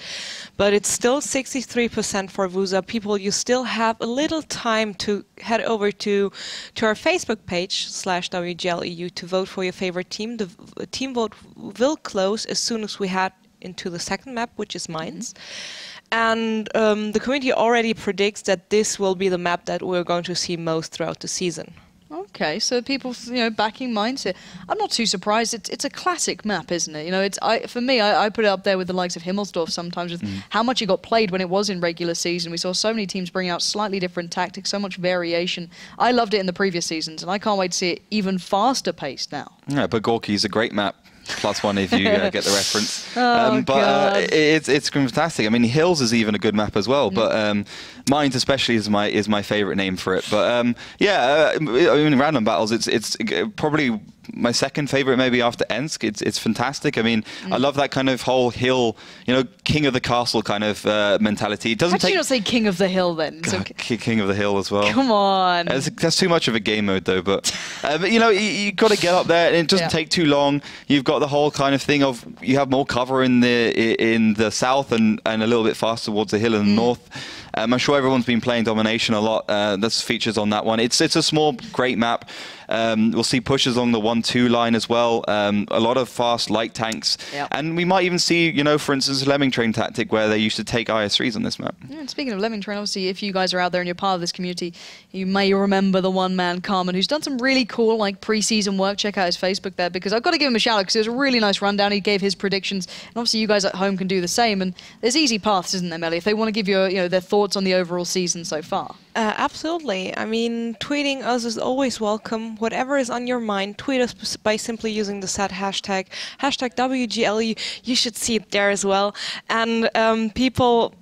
but it's still 63% for Wusa people you still have a little time to head over to to our facebook page slash wgleu to vote for your favorite team the team vote will close as soon as we head into the second map which is Mines mm-hmm. and um, the community already predicts that this will be the map that we're going to see most throughout the season Okay, so people, you know, backing mindset. I'm not too surprised. It's it's a classic map, isn't it? You know, it's I for me, I, I put it up there with the likes of Himmelsdorf sometimes with mm. how much it got played when it was in regular season. We saw so many teams bring out slightly different tactics, so much variation. I loved it in the previous seasons, and I can't wait to see it even faster paced now. Yeah, but Gorky is a great map plus one if you uh, get the reference. Oh, um, but uh, it- it's it's fantastic. I mean, Hills is even a good map as well. But um, Mines especially is my is my favorite name for it. But um, yeah, uh, I mean, random battles. It's it's probably my second favorite, maybe after Ensk. It's it's fantastic. I mean, I love that kind of whole hill, you know, king of the castle kind of uh, mentality. It doesn't How take you not say King of the Hill then? Okay. King of the hill as well. Come on. That's, that's too much of a game mode, though. But, uh, but you know, you, you got to get up there, and it doesn't Yeah. take too long. You've got the whole kind of thing of you have more cover in the in the south and, and a little bit faster towards the hill in the Mm. north. Um, I'm sure everyone's been playing domination a lot. Uh, there's features on that one. It's it's a small, great map. Um, we'll see pushes along the one-two line as well. Um, a lot of fast light tanks, Yeah. and we might even see, you know, for instance, Lemming Train tactic where they used to take IS3s on this map. Yeah, and speaking of Lemming Train, obviously, if you guys are out there and you're part of this community, you may remember the one man Carmen, who's done some really cool like pre-season work. Check out his Facebook there because I've got to give him a shout out because it was a really nice rundown. He gave his predictions, and obviously you guys at home can do the same. And there's easy paths, isn't there, Melly? If they want to give you, you know, their thoughts on the overall season so far. Uh, absolutely. I mean, tweeting us is always welcome. Whatever is on your mind, tweet us by simply using the set hashtag, hashtag WGLEU. You should see it there as well. And um, people,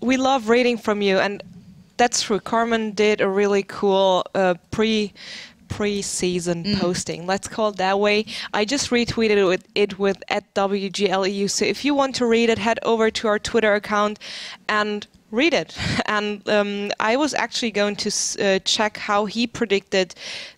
we love reading from you. And that's true. Carmen did a really cool uh, pre pre-season posting. Let's call it that way. I just retweeted it with, it with at WGLEU. So if you want to read it, head over to our Twitter account and read it. And um, I was actually going to uh, check how he predicted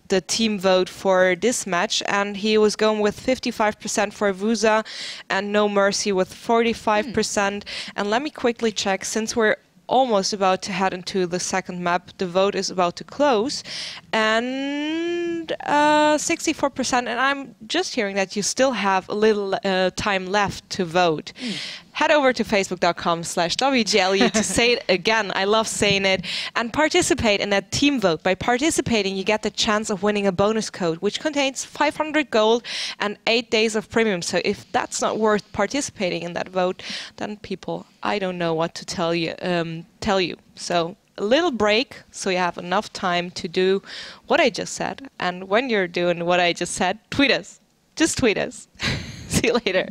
the team vote for this match, and he was going with 55% for Wusa and No Mercy with 45%. And let me quickly check since we're almost about to head into the second map. The vote is about to close, and uh, 64%. And I'm just hearing that you still have a little uh, time left to vote. Head over to facebook.com/slash WGLEU to say it again. I love saying it and participate in that team vote. By participating, you get the chance of winning a bonus code, which contains 500 gold and eight days of premium. So if that's not worth participating in that vote, then people, I don't know what to tell you. Um, tell you. So a little break, so you have enough time to do what I just said. And when you're doing what I just said, tweet us. Just tweet us. See you later.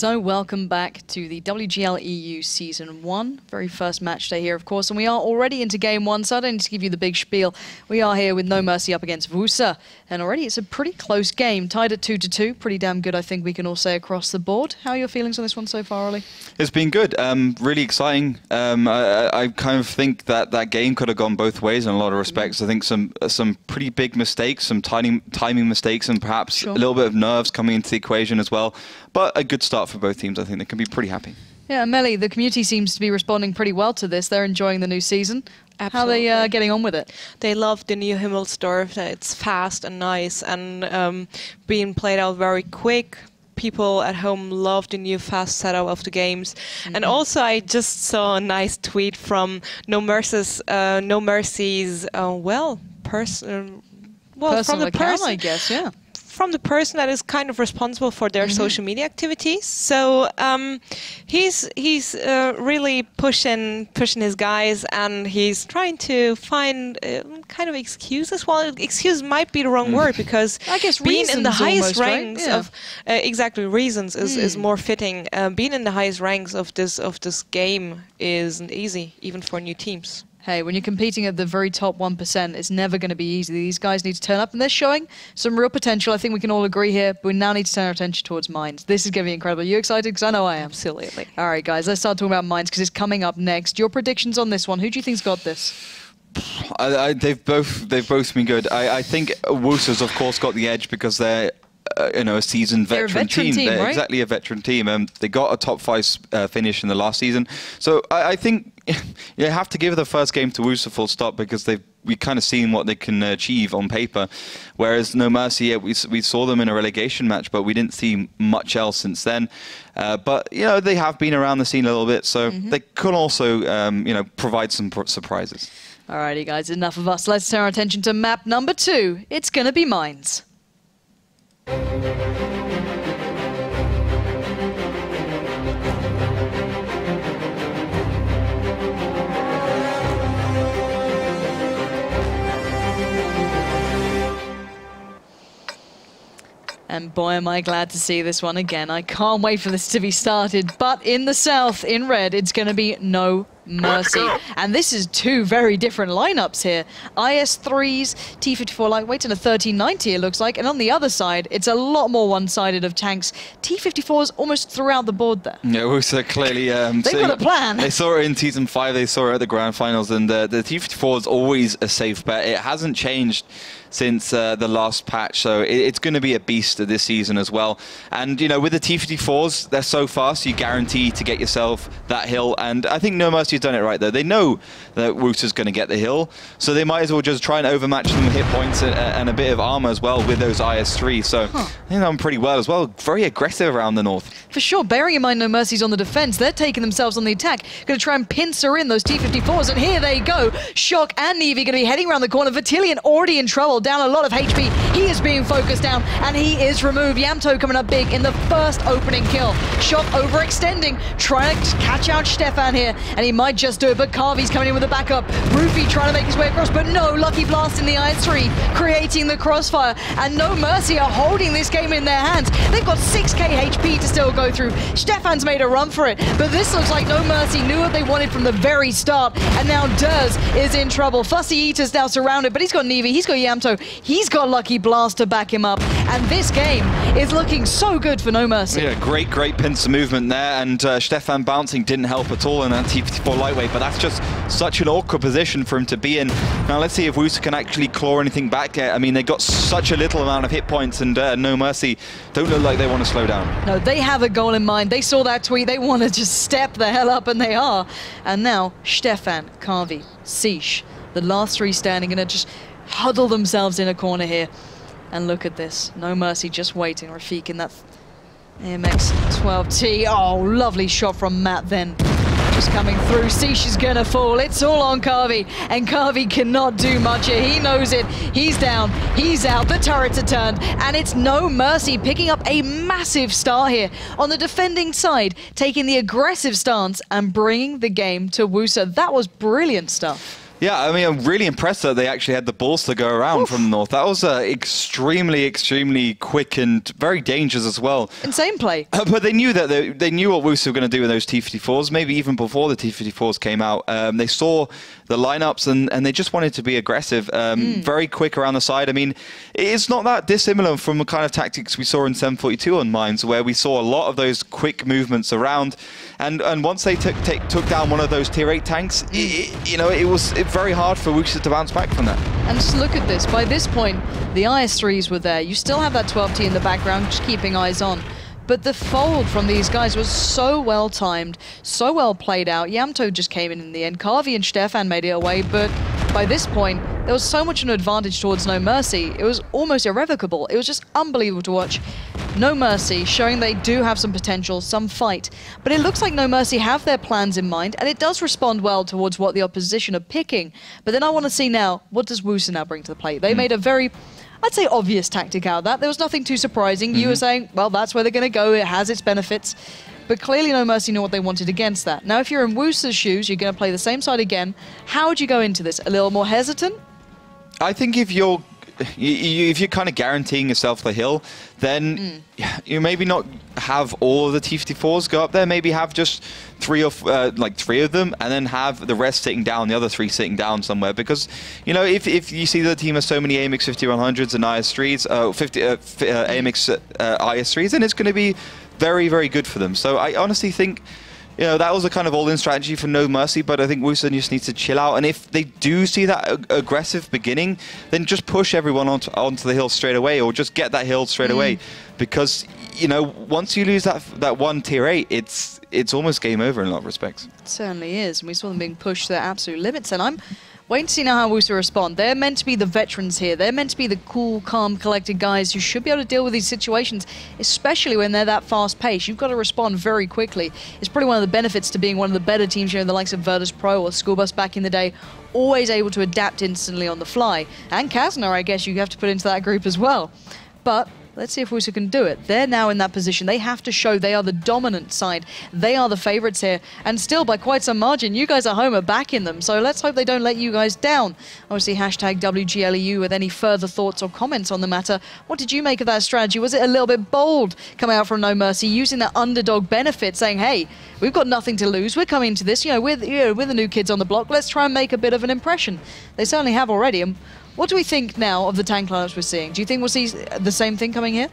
So, welcome back to the WGL EU Season 1. Very first match day here, of course, and we are already into Game 1, so I don't need to give you the big spiel. We are here with No Mercy up against WuSa, and already it's a pretty close game, tied at 2 to 2. Pretty damn good, I think we can all say across the board. How are your feelings on this one so far, Ollie? It's been good, um, really exciting. Um, I, I, kind of think that that game could have gone both ways in a lot of respects. I think some some pretty big mistakes, some tiny timing mistakes, and perhaps sure. a little bit of nerves coming into the equation as well. But a good start for both teams. I think they can be pretty happy. Yeah, Melly, the community seems to be responding pretty well to this. They're enjoying the new season. Absolutely. How are they uh, getting on with it? They love the new Himmelsdorf. It's fast and nice and um, being played out very quick. People at home love the new fast setup of the games. Mm-hmm. And also, I just saw a nice tweet from No Mercy's, uh, No Mercy's, uh, well, person. Well, Personal from the account, person, I guess, yeah from the person that is kind of responsible for their mm -hmm. social media activities. So um, he's he's uh, really pushing pushing his guys, and he's trying to find uh, kind of excuses. Well, excuse might be the wrong word mm. because I guess being in the highest almost, ranks right? yeah. of uh, exactly reasons is, mm. is more fitting. Uh, being in the highest ranks of this of this game isn't easy, even for new teams hey, when you're competing at the very top 1%, it's never going to be easy. These guys need to turn up, and they're showing some real potential. I think we can all agree here, but we now need to turn our attention towards Mines. This is going to be incredible. Are you excited? Because I know I am. Absolutely. All right, guys, let's start talking about Mines because it's coming up next. Your predictions on this one. Who do you think's got this? I, I, they've both they've both been good. I, I think WuSa's of course got the edge because they're uh, you know a seasoned veteran, a veteran team. team They're right? exactly a veteran team. Um, they got a top five uh, finish in the last season, so I, I think you have to give the first game to WuSa full stop because they've we kind of seen what they can achieve on paper. Whereas No Mercy, yeah, we, we saw them in a relegation match, but we didn't see much else since then. Uh, but you know they have been around the scene a little bit, so mm-hmm. they could also um, you know provide some surprises. Alrighty, guys, enough of us. Let's turn our attention to map number two. It's gonna be Mines. And boy, am I glad to see this one again. I can't wait for this to be started. But in the south, in red, it's going to be no mercy. And this is two very different lineups here. IS-3s, T-54 lightweight, and a 1390 it looks like. And on the other side, it's a lot more one-sided of tanks. T-54s almost throughout the board there. Yeah, also clearly... Um, They've got a plan. They saw it in Season 5, they saw it at the Grand Finals, and uh, the T-54 is always a safe bet. It hasn't changed since uh, the last patch. So it, it's going to be a beast of this season as well. And, you know, with the T-54s, they're so fast, you guarantee to get yourself that hill. And I think No Mercy's done it right, though. They know that WuSa's going to get the hill, so they might as well just try and overmatch them with hit points and, and a bit of armor as well with those IS-3. So huh. I think I'm pretty well as well. Very aggressive around the north. For sure. Bearing in mind No Mercy's on the defense, they're taking themselves on the attack. Going to try and pincer in those T-54s, and here they go. Shock and Nevi going to be heading around the corner. Vertilion already in trouble down a lot of HP. He is being focused down, and he is removed. Yamto coming up big in the first opening kill. Shock overextending, trying to catch out Stefan here, and he might just do it, but Carvey's coming in with a backup. Roofy trying to make his way across, but no, Lucky Blast in the IS-3, creating the crossfire, and No Mercy are holding this game in their hands. They've got 6k HP to still go through. Stefan's made a run for it, but this looks like No Mercy knew what they wanted from the very start, and now Durs is in trouble. Fussy Eater's now surrounded, but he's got Nevi, he's got Yamto, He's got Lucky Blast to back him up. And this game is looking so good for No Mercy. Yeah, great, great pincer movement there. And uh, Stefan bouncing didn't help at all in that T-54 lightweight. But that's just such an awkward position for him to be in. Now, let's see if WuSa can actually claw anything back yet. I mean, they got such a little amount of hit points. And uh, No Mercy don't look like they want to slow down. No, they have a goal in mind. They saw that tweet. They want to just step the hell up. And they are. And now, Stefan, Carvey, Siege, the last three standing, and just huddle themselves in a corner here. And look at this. No mercy, just waiting. Rafik in that AMX-12T. Oh, lovely shot from Matt then. Just coming through. See, she's going to fall. It's all on Carvey. And Carvey cannot do much here. He knows it. He's down. He's out. The turrets are turned. And it's No Mercy picking up a massive star here on the defending side, taking the aggressive stance and bringing the game to WuSa. That was brilliant stuff. Yeah, I mean, I'm really impressed that they actually had the balls to go around Oof. from the north. That was uh, extremely, extremely quick and very dangerous as well. Insane play. Uh, but they knew that they, they knew what Wusa were going to do with those T54s. Maybe even before the T54s came out, um, they saw the lineups and, and they just wanted to be aggressive, um, mm. very quick around the side. I mean, it's not that dissimilar from the kind of tactics we saw in 742 on Mines, where we saw a lot of those quick movements around. And and once they took take, took down one of those tier 8 tanks, it, you know, it was it, very hard for Wusa to bounce back from that. And just look at this. By this point, the IS-3s were there. You still have that 12T in the background, just keeping eyes on. But the fold from these guys was so well timed, so well played out. Yamto just came in in the end. Carvi and Stefan made it away, but by this point, there was so much of an advantage towards No Mercy. It was almost irrevocable. It was just unbelievable to watch. No Mercy showing they do have some potential, some fight. But it looks like No Mercy have their plans in mind, and it does respond well towards what the opposition are picking. But then I want to see now, what does Wusa now bring to the plate? They mm. made a very I'd say obvious tactic out of that. There was nothing too surprising. Mm -hmm. You were mm-hmm. saying, well, that's where they're going to go. It has its benefits. But clearly No Mercy knew what they wanted against that. Now, if you're in Wusa's shoes, you're going to play the same side again. How would you go into this? A little more hesitant? I think if you're if you're kind of guaranteeing yourself the hill, then mm. you maybe not have all of the T54s go up there. Maybe have just three of uh, like three of them, and then have the rest sitting down, the other three sitting down somewhere. Because you know, if, if you see the team has so many AMX 5100s and IS3s, uh, 50 uh, uh, AMX uh, IS3s, then it's going to be very very good for them. So I honestly think you know, that was a kind of all-in strategy for No Mercy, but I think Wusun just needs to chill out. And if they do see that ag aggressive beginning, then just push everyone onto, onto the hill straight away, or just get that hill straight mm. away. Because, you know, once you lose that that one tier 8, it's it's almost game over in a lot of respects. It certainly is. And we saw them being pushed to their absolute limits. And I'm Wait to see now how Wusa respond. They're meant to be the veterans here. They're meant to be the cool, calm, collected guys who should be able to deal with these situations, especially when they're that fast paced. You've got to respond very quickly. It's probably one of the benefits to being one of the better teams here in the likes of Virtus Pro or School Bus back in the day, always able to adapt instantly on the fly. And Kazna, I guess you have to put into that group as well. But Let's see if Wusa can do it. They're now in that position. They have to show they are the dominant side. They are the favorites here. And still, by quite some margin, you guys at home are backing them. So let's hope they don't let you guys down. Obviously, hashtag WGLEU with any further thoughts or comments on the matter. What did you make of that strategy? Was it a little bit bold coming out from No Mercy, using that underdog benefit, saying, hey, we've got nothing to lose. We're coming to this. You know, we're, you know, we're the new kids on the block. Let's try and make a bit of an impression. They certainly have already. And what do we think now of the tank lineups we're seeing? Do you think we'll see the same thing coming here?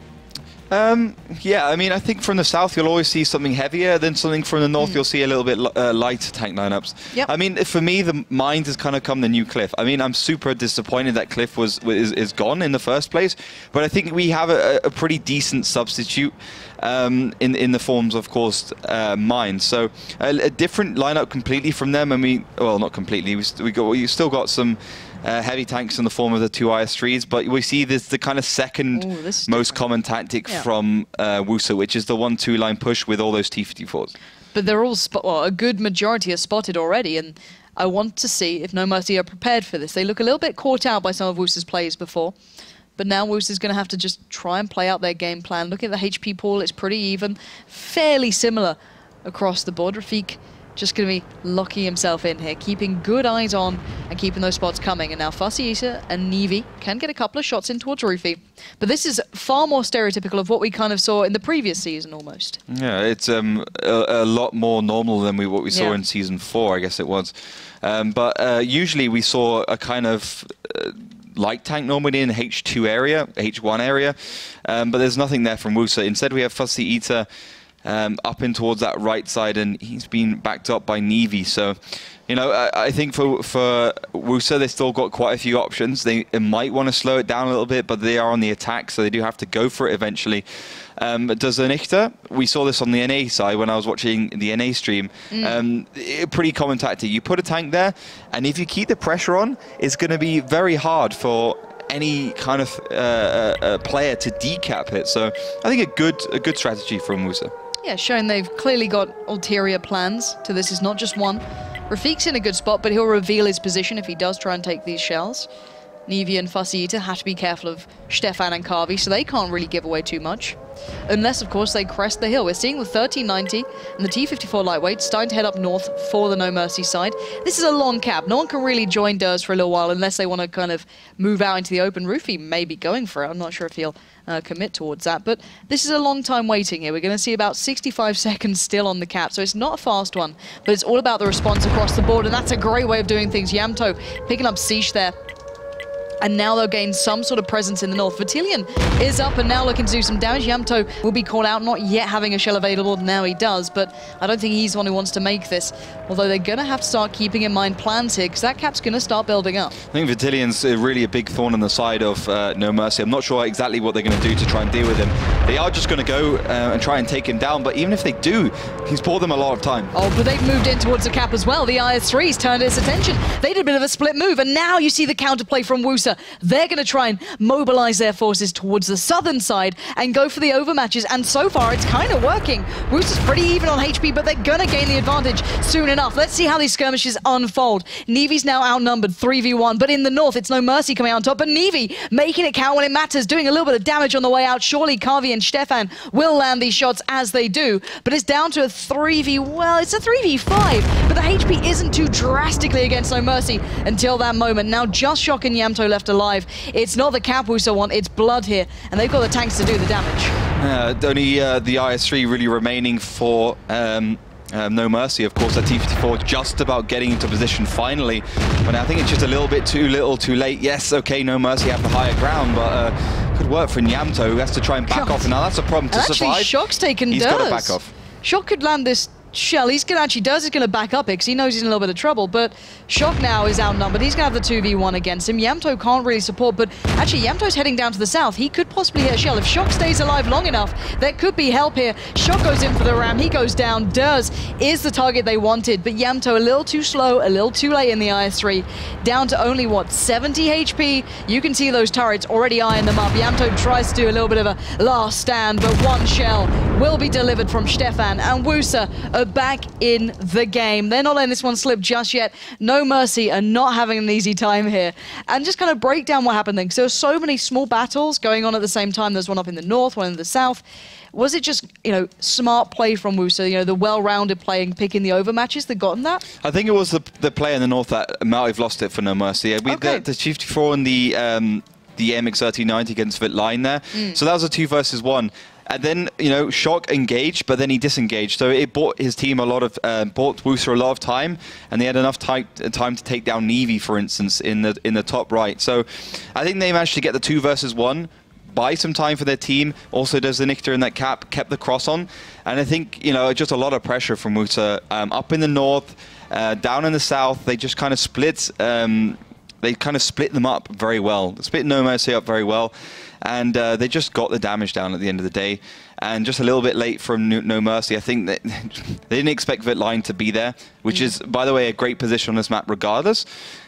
Um, yeah, I mean, I think from the south you'll always see something heavier. than something from the north mm. you'll see a little bit uh, lighter tank lineups. Yep. I mean, for me, the mind has kind of come the new Cliff. I mean, I'm super disappointed that Cliff was is, is gone in the first place, but I think we have a, a pretty decent substitute um, in in the forms, of course, uh, mine. So a, a, different lineup completely from them. I mean, well, not completely. We, we got we still got some uh, heavy tanks in the form of the two IS3s, but we see this the kind of second Ooh, most different. common tactic yeah. from uh, Wusa, which is the one-two line push with all those T54s. But they're all well, a good majority are spotted already, and I want to see if No Mercy are prepared for this. They look a little bit caught out by some of Wusa's plays before. But now Woos is going to have to just try and play out their game plan. Look at the HP pool, it's pretty even. Fairly similar across the board. Rafik just going to be locking himself in here, keeping good eyes on and keeping those spots coming. And now Fussy Eater and Nevi can get a couple of shots in towards Rufy. But this is far more stereotypical of what we kind of saw in the previous season almost. Yeah, it's um, a, a, lot more normal than we, what we saw yeah. in season four, I guess it was. Um, but uh, usually we saw a kind of... Uh, light tank normally in H2 area, H1 area, um, but there's nothing there from Wusa. Instead, we have Fussy Eater um, up in towards that right side, and he's been backed up by Nevi. So, you know, I, I, think for for Wusa, they've still got quite a few options. They, they might want to slow it down a little bit, but they are on the attack, so they do have to go for it eventually. Um, does Anichta, we saw this on the NA side when I was watching the NA stream, mm. um, pretty common tactic. You put a tank there, and if you keep the pressure on, it's going to be very hard for any kind of uh, uh, uh, player to decap it. So I think a good a good strategy from Wusa. Yeah, showing they've clearly got ulterior plans to this. is not just one. Rafik's in a good spot, but he'll reveal his position if he does try and take these shells. Nevi and Eater have to be careful of Stefan and Carvi, so they can't really give away too much. unless, of course, they crest the hill. We're seeing the 1390 and the T54 lightweight starting to head up north for the No Mercy side. This is a long cap. No one can really join Durs for a little while unless they want to kind of move out into the open. Roofy may be going for it. I'm not sure if he'll uh, commit towards that. But this is a long time waiting here. We're going to see about 65 seconds still on the cap, so it's not a fast one, but it's all about the response across the board, and that's a great way of doing things. Yamto picking up Siege there and now they'll gain some sort of presence in the north. Vertilion is up and now looking to do some damage. Yamto will be called out, not yet having a shell available. Now he does, but I don't think he's the one who wants to make this. Although they're going to have to start keeping in mind plans here, because that cap's going to start building up. I think Vertilion's really a big thorn in the side of uh, No Mercy. I'm not sure exactly what they're going to do to try and deal with him. They are just going to go uh, and try and take him down, but even if they do, he's bought them a lot of time. Oh, but they've moved in towards the cap as well. The IS-3's turned its attention. They did a bit of a split move, and now you see the counterplay from Wusa. They're going to try and mobilize their forces towards the southern side and go for the overmatches. And so far, it's kind of working. Wusa's pretty even on HP, but they're going to gain the advantage soon enough. Let's see how these skirmishes unfold. Nevi's now outnumbered 3v1, but in the north, it's no mercy coming out on top. But Nevi making it count when it matters, doing a little bit of damage on the way out. Surely Kavi and Stefan will land these shots as they do, but it's down to a 3v, well, it's a 3v5, but the HP isn't too drastically against No Mercy until that moment. Now just Shock and Yamto left alive. It's not the Capusa one, it's Blood here, and they've got the tanks to do the damage. Uh, only uh, the IS-3 really remaining for um, um, No Mercy, of course, at T54 just about getting into position finally. But I think it's just a little bit too little, too late. Yes, okay, No Mercy have the higher ground, but uh, could work for Nyamto, who has to try and back off. Now that's a problem to and survive. Actually, Shock's taken He's got to back off. Shock could land this Shell, he's to actually does, going to back up it because he knows he's in a little bit of trouble. But Shock now is outnumbered. He's to have the 2v1 against him. Yamto can't really support, but actually Yamto's heading down to the south. He could possibly hit Shell. If Shock stays alive long enough, there could be help here. Shock goes in for the ram. He goes down. Durs is the target they wanted, but Yamto a little too slow, a little too late in the IS-3. Down to only, what, 70 HP? You can see those turrets already eyeing them up. Yamto tries to do a little bit of a last stand, but one shell will be delivered from Stefan. And Wusa are back in the game. They're not letting this one slip just yet. No Mercy and not having an easy time here. And just kind of break down what happened then, because there were so many small battles going on at the same time. There's one up in the north, one in the south. Was it just, you know, smart play from Wusa, you know, the well-rounded playing, picking the over matches that got him that? I think it was the, the play in the north that might have lost it for No Mercy. We, okay. The, the Chief 4 and the um, the AMX-1390 against Vitline there. Mm. So that was a two versus one. And then, you know, Shock engaged, but then he disengaged. So it bought his team a lot of, uh, bought Wusa a lot of time, and they had enough time, time to take down Nevi, for instance, in the in the top right. So I think they managed to get the two versus one, buy some time for their team. Also, does the Nictor in that cap, kept the cross on. And I think, you know, just a lot of pressure from Wusa. Um, up in the north, uh, down in the south, they just kind of split. Um, they kind of split them up very well. Split No Mercy up very well and uh, they just got the damage down at the end of the day. And just a little bit late from No Mercy, I think that they didn't expect Vitline to be there, which is, by the way, a great position on this map regardless.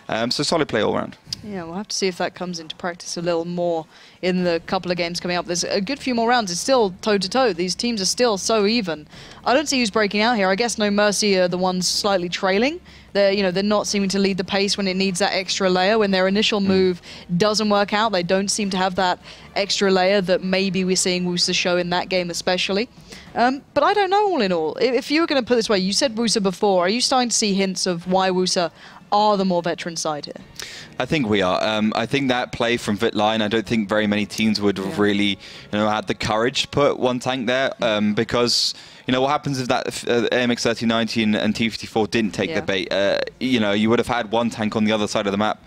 Um, so solid play all around. Yeah, we'll have to see if that comes into practice a little more in the couple of games coming up. There's a good few more rounds. It's still toe-to-toe. -to -toe. These teams are still so even. I don't see who's breaking out here. I guess No Mercy are the ones slightly trailing. They're, you know, they're not seeming to lead the pace when it needs that extra layer. When their initial mm. move doesn't work out, they don't seem to have that extra layer that maybe we're seeing Wusa show in that game especially. Um, but I don't know all in all. If you were going to put this way, you said Wusa before. Are you starting to see hints of why Wusa are the more veteran side here? I think we are. Um, I think that play from Vitline, I don't think very many teams would have really, you know, had the courage to put one tank there um, because you know, what happens if that uh, AMX-1390 and, and T-54 didn't take yeah. the bait? Uh, you know, you would have had one tank on the other side of the map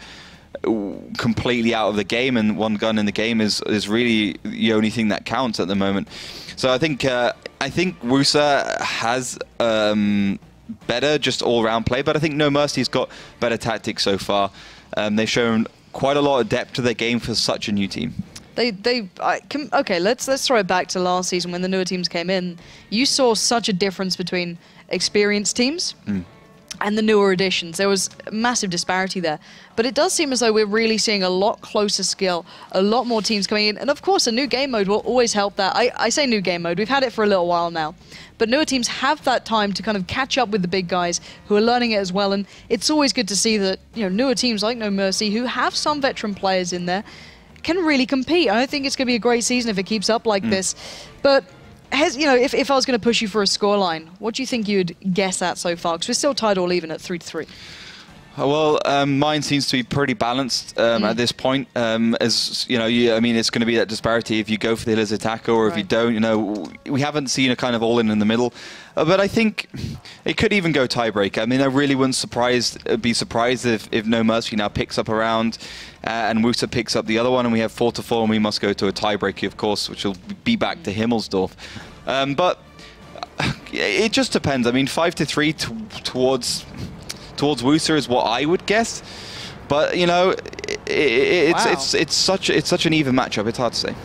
completely out of the game, and one gun in the game is is really the only thing that counts at the moment. So I think uh, I think Wusa has um, better just all-round play, but I think No Mercy's got better tactics so far. Um, they've shown quite a lot of depth to their game for such a new team. They, they, I, can, okay. Let's let's throw it back to last season when the newer teams came in. You saw such a difference between experienced teams mm. And the newer additions. There was massive disparity there. But it does seem as though we're really seeing a lot closer skill, a lot more teams coming in, and of course, a new game mode will always help that. I, I say new game mode. We've had it for a little while now, but newer teams have that time to kind of catch up with the big guys who are learning it as well. And it's always good to see that you know newer teams like No Mercy, who have some veteran players in there can really compete. I think it's going to be a great season if it keeps up Mm. like this. But has, you know, if, if I was going to push you for a scoreline, what do you think you'd guess at so far? Because we're still tied all even at three to three. Uh, Well, um, mine seems to be pretty balanced um, Mm. at this point. Um, as you know, you, I mean, it's going to be that disparity if you go for the hill as attacker or if you don't. You know, we haven't seen a kind of all in in the middle, uh, but I think it could even go tiebreaker. I mean, I really wouldn't surprised uh, be surprised if, if No Mercy now picks up a round uh, and Wusa picks up the other one, and we have four to four, and we must go to a tiebreaker, of course, which will be back to Himmelsdorf. Um, but it just depends. I mean, five to three t- towards towards Wusa is what I would guess. But you know, i i it's Wow. it's it's such it's such an even matchup. It's hard to say.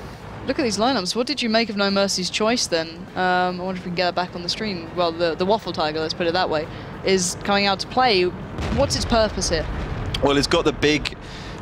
Look at these lineups. What did you make of No Mercy's choice then? Um, I wonder if we can get that back on the screen. Well, the, the Waffle Tiger, let's put it that way, is coming out to play. What's its purpose here? Well, it's got the big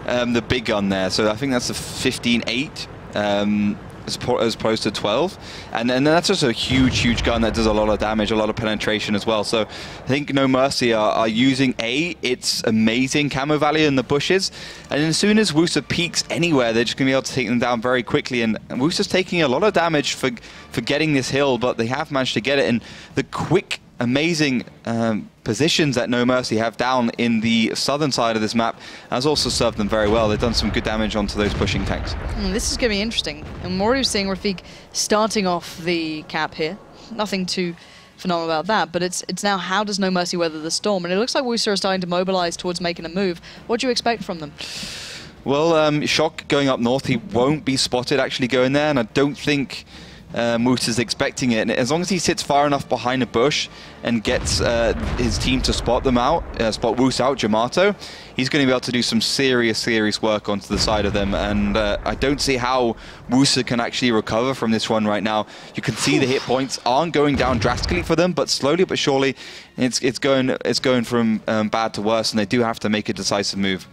um, the big gun there, so I think that's a 15-8. Um, as as opposed to 12 and and that's just a huge huge gun that does a lot of damage a lot of penetration as well. So I think No Mercy are, are using a its amazing camo value in the bushes. And as soon as Wusa peeks anywhere they're just going to be able to take them down very quickly. And, and Wusa's taking a lot of damage for for getting this hill but they have managed to get it. And the quick amazing um, positions that No Mercy have down in the southern side of this map has also served them very well. They've done some good damage onto those pushing tanks. Hmm, this is going to be interesting. And we're already seeing Rafik starting off the cap here. Nothing too phenomenal about that, but it's it's now how does No Mercy weather the storm? And it looks like Wusa are starting to mobilize towards making a move. What do you expect from them? Well, um, Shock going up north, he won't be spotted actually going there, and I don't think uh, Moose is expecting it. And as long as he sits far enough behind a bush and gets uh, his team to spot them out, uh, spot Woos out, Yamto, he's going to be able to do some serious, serious work onto the side of them. And uh, I don't see how Wusa can actually recover from this one right now. You can see the hit points aren't going down drastically for them, but slowly but surely, it's it's going it's going from um, bad to worse, and they do have to make a decisive move.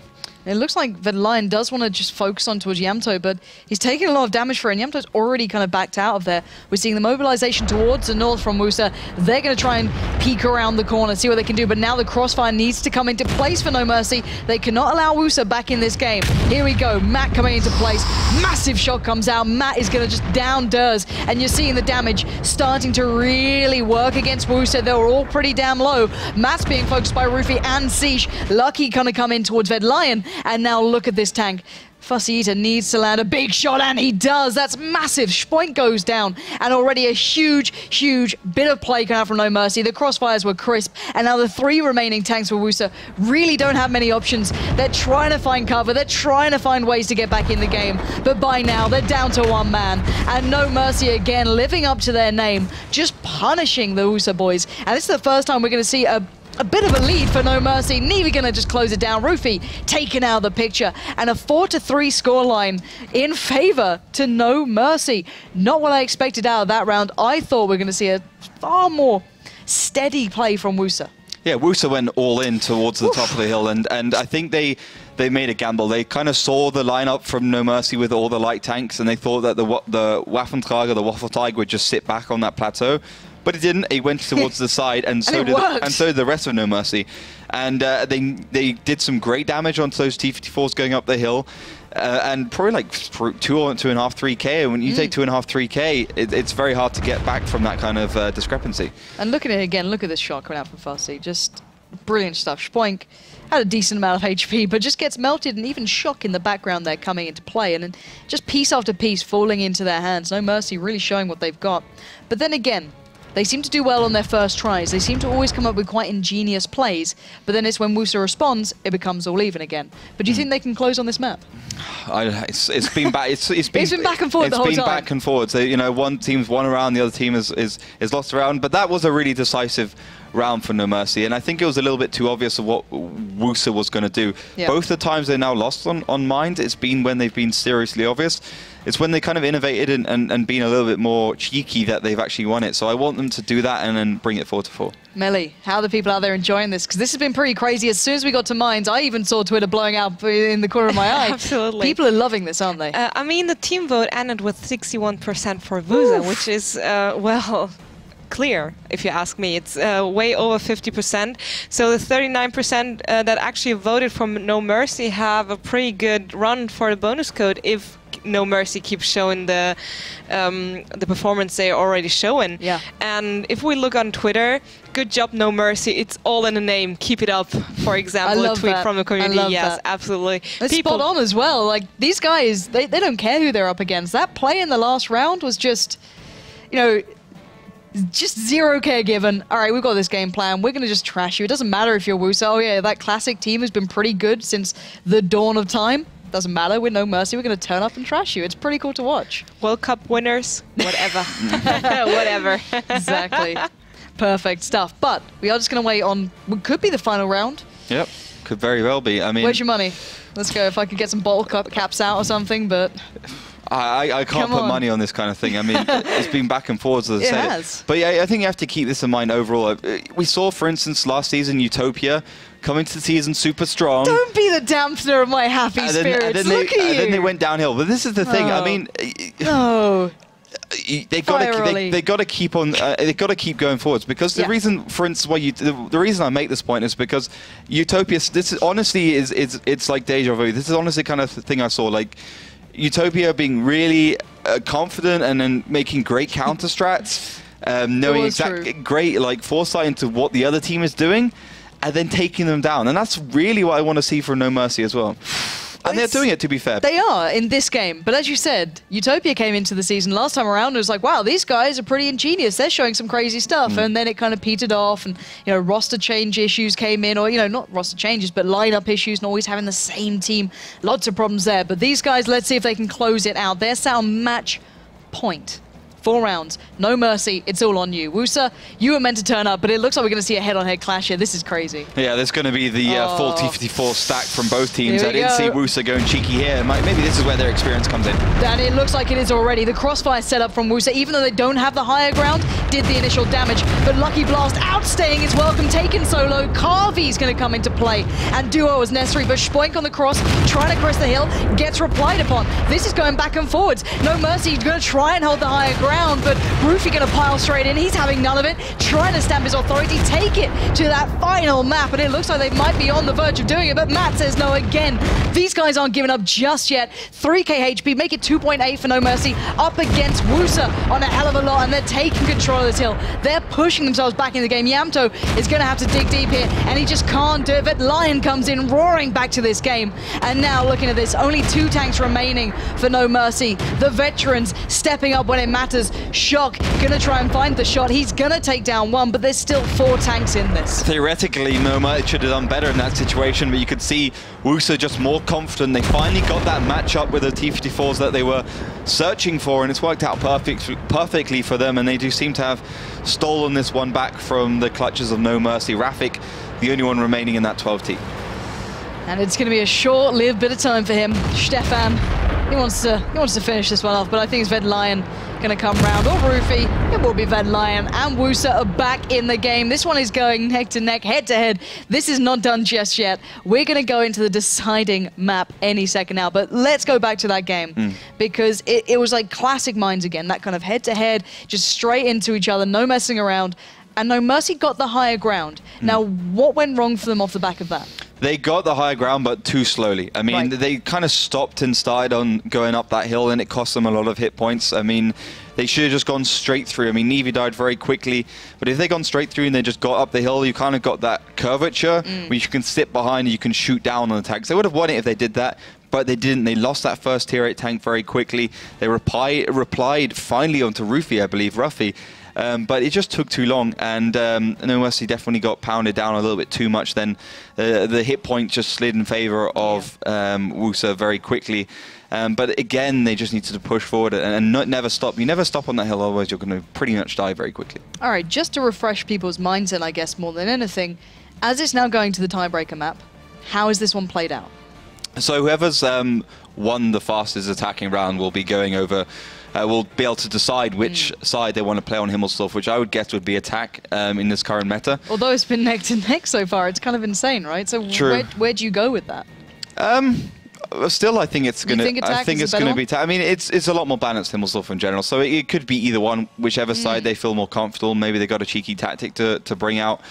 It looks like the Lion does want to just focus on towards Yamto, but he's taking a lot of damage for it, and Yamto's already kind of backed out of there. We're seeing the mobilization towards the north from Wusa. They're going to try and peek around the corner, see what they can do, but now the crossfire needs to come into place for No Mercy. They cannot allow Wusa back in this game. Here we go, Matt coming into place. Massive shot comes out. Matt is going to just down Durs, and you're seeing the damage starting to really work against Wusa. They were all pretty damn low. Matt's being focused by Rufy and Siege. Lucky kind of come in towards Ved Lion, and now look at this tank. Fussy Eater needs to land a big shot, and he does. That's massive. Point goes down, and already a huge, huge bit of play coming out from No Mercy. The crossfires were crisp, and now the three remaining tanks for Wusa really don't have many options. They're trying to find cover. They're trying to find ways to get back in the game, but by now they're down to one man, and No Mercy again living up to their name, just punishing the Wusa boys. And this is the first time we're going to see a a bit of a lead for No Mercy. Neva gonna just close it down. Rufy taken out of the picture. And a 4 to 3 scoreline in favor to No Mercy. Not what I expected out of that round. I thought we are gonna see a far more steady play from Wusa. Yeah, Wusa went all in towards the top of the hill, and, and I think they they made a gamble. They kind of saw the lineup from No Mercy with all the light tanks, and they thought that the the Waffentrager, the Waffle Tiger, would just sit back on that plateau. But it didn't. He went towards the side, and so it did worked. and so did the rest of No Mercy. And uh, they they did some great damage onto those T54s going up the hill. Uh, and probably like two or two and a half, three k. And when you take two and a half, three k, it, it's very hard to get back from that kind of uh, discrepancy. And look at it again. Look at this shot coming out from Fussy. Just brilliant stuff. Spoink had a decent amount of HP, but just gets melted, and even Shock in the background there coming into play, and then just piece after piece falling into their hands. No mercy, really showing what they've got. But then again, they seem to do well on their first tries. They seem to always come up with quite ingenious plays, but then it's when Wusa responds, it becomes all even again. But do you hmm. think they can close on this map? I, it's, it's been back. It's, it's been, been back and forth It's the whole been time. back and forth. So you know, one team's won around, the other team is, is is lost around. But that was a really decisive round for No Mercy, and I think it was a little bit too obvious of what Wusa was going to do. Yeah. Both the times they now lost on on mind, it's been when they've been seriously obvious. It's when they kind of innovated and, and, and been a little bit more cheeky that they've actually won it. So I want them to do that and then bring it four to four. Melly, how are the people out there enjoying this? Because this has been pretty crazy. As soon as we got to Mines, I even saw Twitter blowing out in the corner of my eye. Absolutely. People are loving this, aren't they? Uh, I mean, the team vote ended with 61% for Wusa, which is, uh, well, clear, if you ask me. It's uh, way over 50%. So the 39% uh, that actually voted for No Mercy have a pretty good run for the bonus code if no Mercy keeps showing the um, the performance they're already showing. Yeah. And if we look on Twitter, good job, No Mercy. It's all in the name. Keep it up. For example, a tweet that. from the community. Yes, that. absolutely. It's spot on as well. Like these guys, they, they don't care who they're up against. That play in the last round was just, you know, just zero care given. All right, we've got this game plan. We're going to just trash you. It doesn't matter if you're Wusa. Oh, yeah, that classic team has been pretty good since the dawn of time. Doesn't matter. We're no mercy. We're going to turn up and trash you. It's pretty cool to watch. World Cup winners, whatever, whatever. Exactly. Perfect stuff. But we are just going to wait on what could be the final round. Yep, could very well be. I mean, Where's your money? Let's go. If I could get some bottle cup caps out or something, but I, I- I can't Come put on. money on this kind of thing. I mean, it's been back and forwards, as I It said. has. But yeah, I think you have to keep this in mind overall. Uh, We saw, for instance, last season, Utopia coming to the season super strong. don't be the dampener of my happy and then, spirits. and then Look they, at you. then they went downhill. But this is the thing. Oh. I mean, oh. They got to they, they got to keep on uh, they got to keep going forwards because the Yeah. reason for instance why you the, the reason I make this point is because Utopia this is honestly is it's it's like deja vu this is honestly kind of the thing I saw like Utopia being really uh, confident and then making great counter strats um, knowing was exactly true. great like foresight into what the other team is doing and then taking them down and that's really what I want to see from No Mercy as well and they're doing it to be fair They are in this game, but as you said, Utopia came into the season last time around and was like, wow, these guys are pretty ingenious. They're showing some crazy stuff. Mm. And then it kind of petered off, and you know, roster change issues came in, or you know, not roster changes, but lineup issues, and always having the same team. Lots of problems there. But these guys, let's see if they can close it out. They're set match point. Four rounds, no mercy. It's all on you, Wusa. You were meant to turn up, but it looks like we're going to see a head-on-head clash here. This is crazy. Yeah, there's going to be the uh, full Oh. T54 stack from both teams. I didn't see go. Wusa going cheeky here. Maybe this is where their experience comes in. And it looks like it is already. The crossfire setup from Wusa, even though they don't have the higher ground, did the initial damage. But Lucky Blast outstaying his welcome, taken solo. Carvy's going to come into play. And duo is necessary, but Spoink on the cross, trying to crest the hill, gets replied upon. This is going back and forwards. No Mercy, he's going to try and hold the higher ground, but Roofy going to pile straight in. He's having none of it, trying to stamp his authority, take it to that final map. And it looks like they might be on the verge of doing it, but Matt says no again. These guys aren't giving up just yet. 3k HP, make it 2.8 for No Mercy, up against Wusa on a hell of a lot, and they're taking control of this hill. They're pushing themselves back in the game. Yamto is going to have to dig deep here, and he just can't do it. But Lion comes in roaring back to this game. And now looking at this, only two tanks remaining for No Mercy. The veterans stepping up when it matters. Shock gonna try and find the shot. He's gonna take down one, but there's still four tanks in this. Theoretically, Noma should have done better in that situation, but you could see Wusa just more confident. They finally got that matchup with the T54s that they were searching for, and it's worked out perfect, perfectly for them, and they do seem to have stolen this one back from the clutches of No Mercy. Rafik, the only one remaining in that 12 team. And it's going to be a short-lived bit of time for him. Stefan, he wants to he wants to finish this one off, but I think it's Ved Lion going to come round, or Roofy. It will be Van Lion and Wusa are back in the game. This one is going neck to neck, head to head. This is not done just yet. We're going to go into the deciding map any second now, but let's go back to that game hmm. because it, it was like classic Mines again. That kind of head to head, just straight into each other, no messing around. And No Mercy got the higher ground. Hmm. Now, what went wrong for them off the back of that? They got the higher ground, but too slowly. I mean, Right. they kind of stopped and started on going up that hill, and it cost them a lot of hit points. I mean, they should have just gone straight through. I mean, Nevi died very quickly, but if they gone straight through and they just got up the hill, you kind of got that curvature hmm. where you can sit behind and you can shoot down on the tanks. They would have won it if they did that. But they didn't. They lost that first tier 8 tank very quickly. They reply, replied finally onto Rufy, I believe, Ruffy. Um, but it just took too long, and um, No Mercy definitely got pounded down a little bit too much. Then uh, the hit point just slid in favor of um, Wusa very quickly. Um, but again, they just needed to push forward and, and not, never stop. You never stop on that hill, otherwise you're going to pretty much die very quickly. All right, just to refresh people's minds, and I guess more than anything, as it's now going to the tiebreaker map, how is this one played out? So whoever's um, won the fastest attacking round will be going over. Uh, will be able to decide which side they want to play on Himmelsdorf, which I would guess would be attack um, in this current meta. Although it's been neck to neck so far, it's kind of insane, right? So True. where where'd you go with that? Um, still, I think it's gonna. I think it's gonna be. Ta- I mean, it's it's a lot more balanced Himmelsdorf in general. So it, it could be either one, whichever Mm. side they feel more comfortable. Maybe they got a cheeky tactic to, to bring out.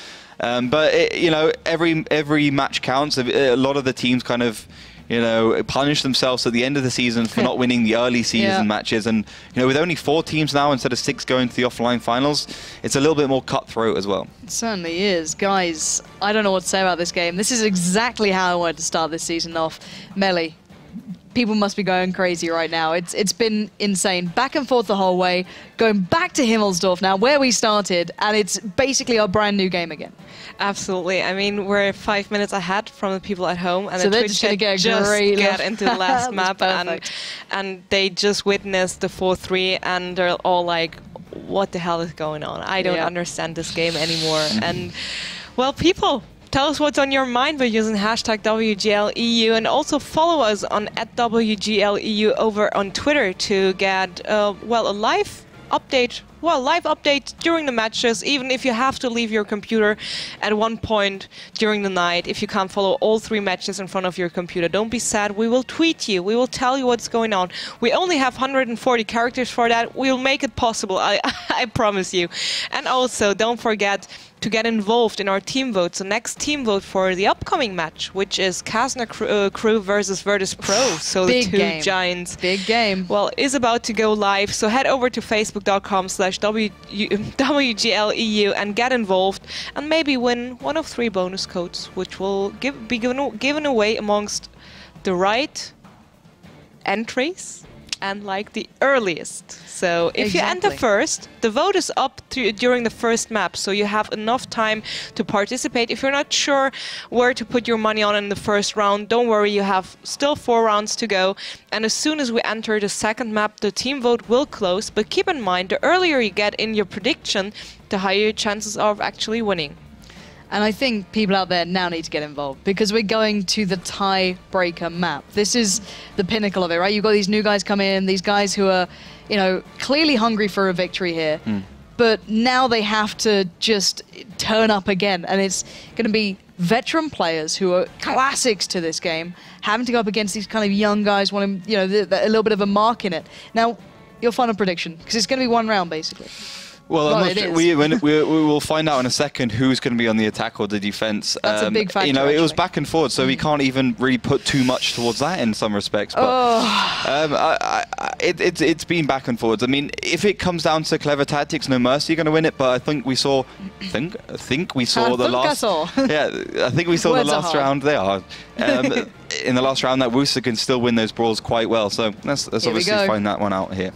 Um, but it, you know, every every match counts. A lot of the teams kind of. You know, punish themselves at the end of the season for not winning the early season Yeah. matches, and you know, with only four teams now instead of six going to the offline finals, it's a little bit more cutthroat as well. It certainly is. Guys, I don't know what to say about this game. This is exactly how I wanted to start this season off. Melly, people must be going crazy right now. It's It's been insane. Back and forth the whole way, going back to Himmelsdorf now, where we started, and it's basically our brand new game again. Absolutely. I mean, we're five minutes ahead from the people at home, and So the they're Twitch just gonna chat get just get into the last map, and and they just witnessed the four three, and they're all like, "What the hell is going on? I don't Yeah. understand this game anymore." and well, people. Tell us what's on your mind by using hashtag WGLEU and also follow us on at WGLEU over on Twitter to get, uh, well, a live update. Well, live update during the matches, even if you have to leave your computer at one point during the night. If you can't follow all three matches in front of your computer, don't be sad. We will tweet you. We will tell you what's going on. We only have 140 characters for that. We'll make it possible. I, I promise you. And also, don't forget to get involved in our team vote. So next team vote for the upcoming match, which is Kazna Kru, uh, Kru versus Virtus Pro. So the two game. giants Big game. well, is about to go live. So head over to facebook.com slash WGLEU and get involved and maybe win one of three bonus codes, which will give, be given, given away amongst the right entries and like the earliest. So if you enter first, the vote is up to, during the first map, so you have enough time to participate. If you're not sure where to put your money on in the first round, don't worry, you have still four rounds to go. And as soon as we enter the second map, the team vote will close. But keep in mind, the earlier you get in your prediction, the higher your chances are of actually winning. And I think people out there now need to get involved because we're going to the tiebreaker map. This is the pinnacle of it, right? You've got these new guys come in, these guys who are, you know, clearly hungry for a victory here. Hmm. But now they have to just turn up again. And it's going to be veteran players who are classics to this game having to go up against these kind of young guys wanting, you know, a little bit of a mark in it. Now, your final prediction, because it's going to be one round basically. Well, Well, I'm not sure. we, we, we, will find out in a second who's going to be on the attack or the defense. That's a big factor, You know, it was. Mm. back and forth, so we can't even really put too much towards that in some respects. But Oh. um, I, I, it, it's it's been back and forwards. I mean, if it comes down to clever tactics, no mercy, you're going to win it. But I think we saw, think, I think we saw I the last. saw. yeah, I think we saw Words the last round. They are. Um, in the last round, that Wusa can still win those brawls quite well. So let's, let's obviously find that one out here.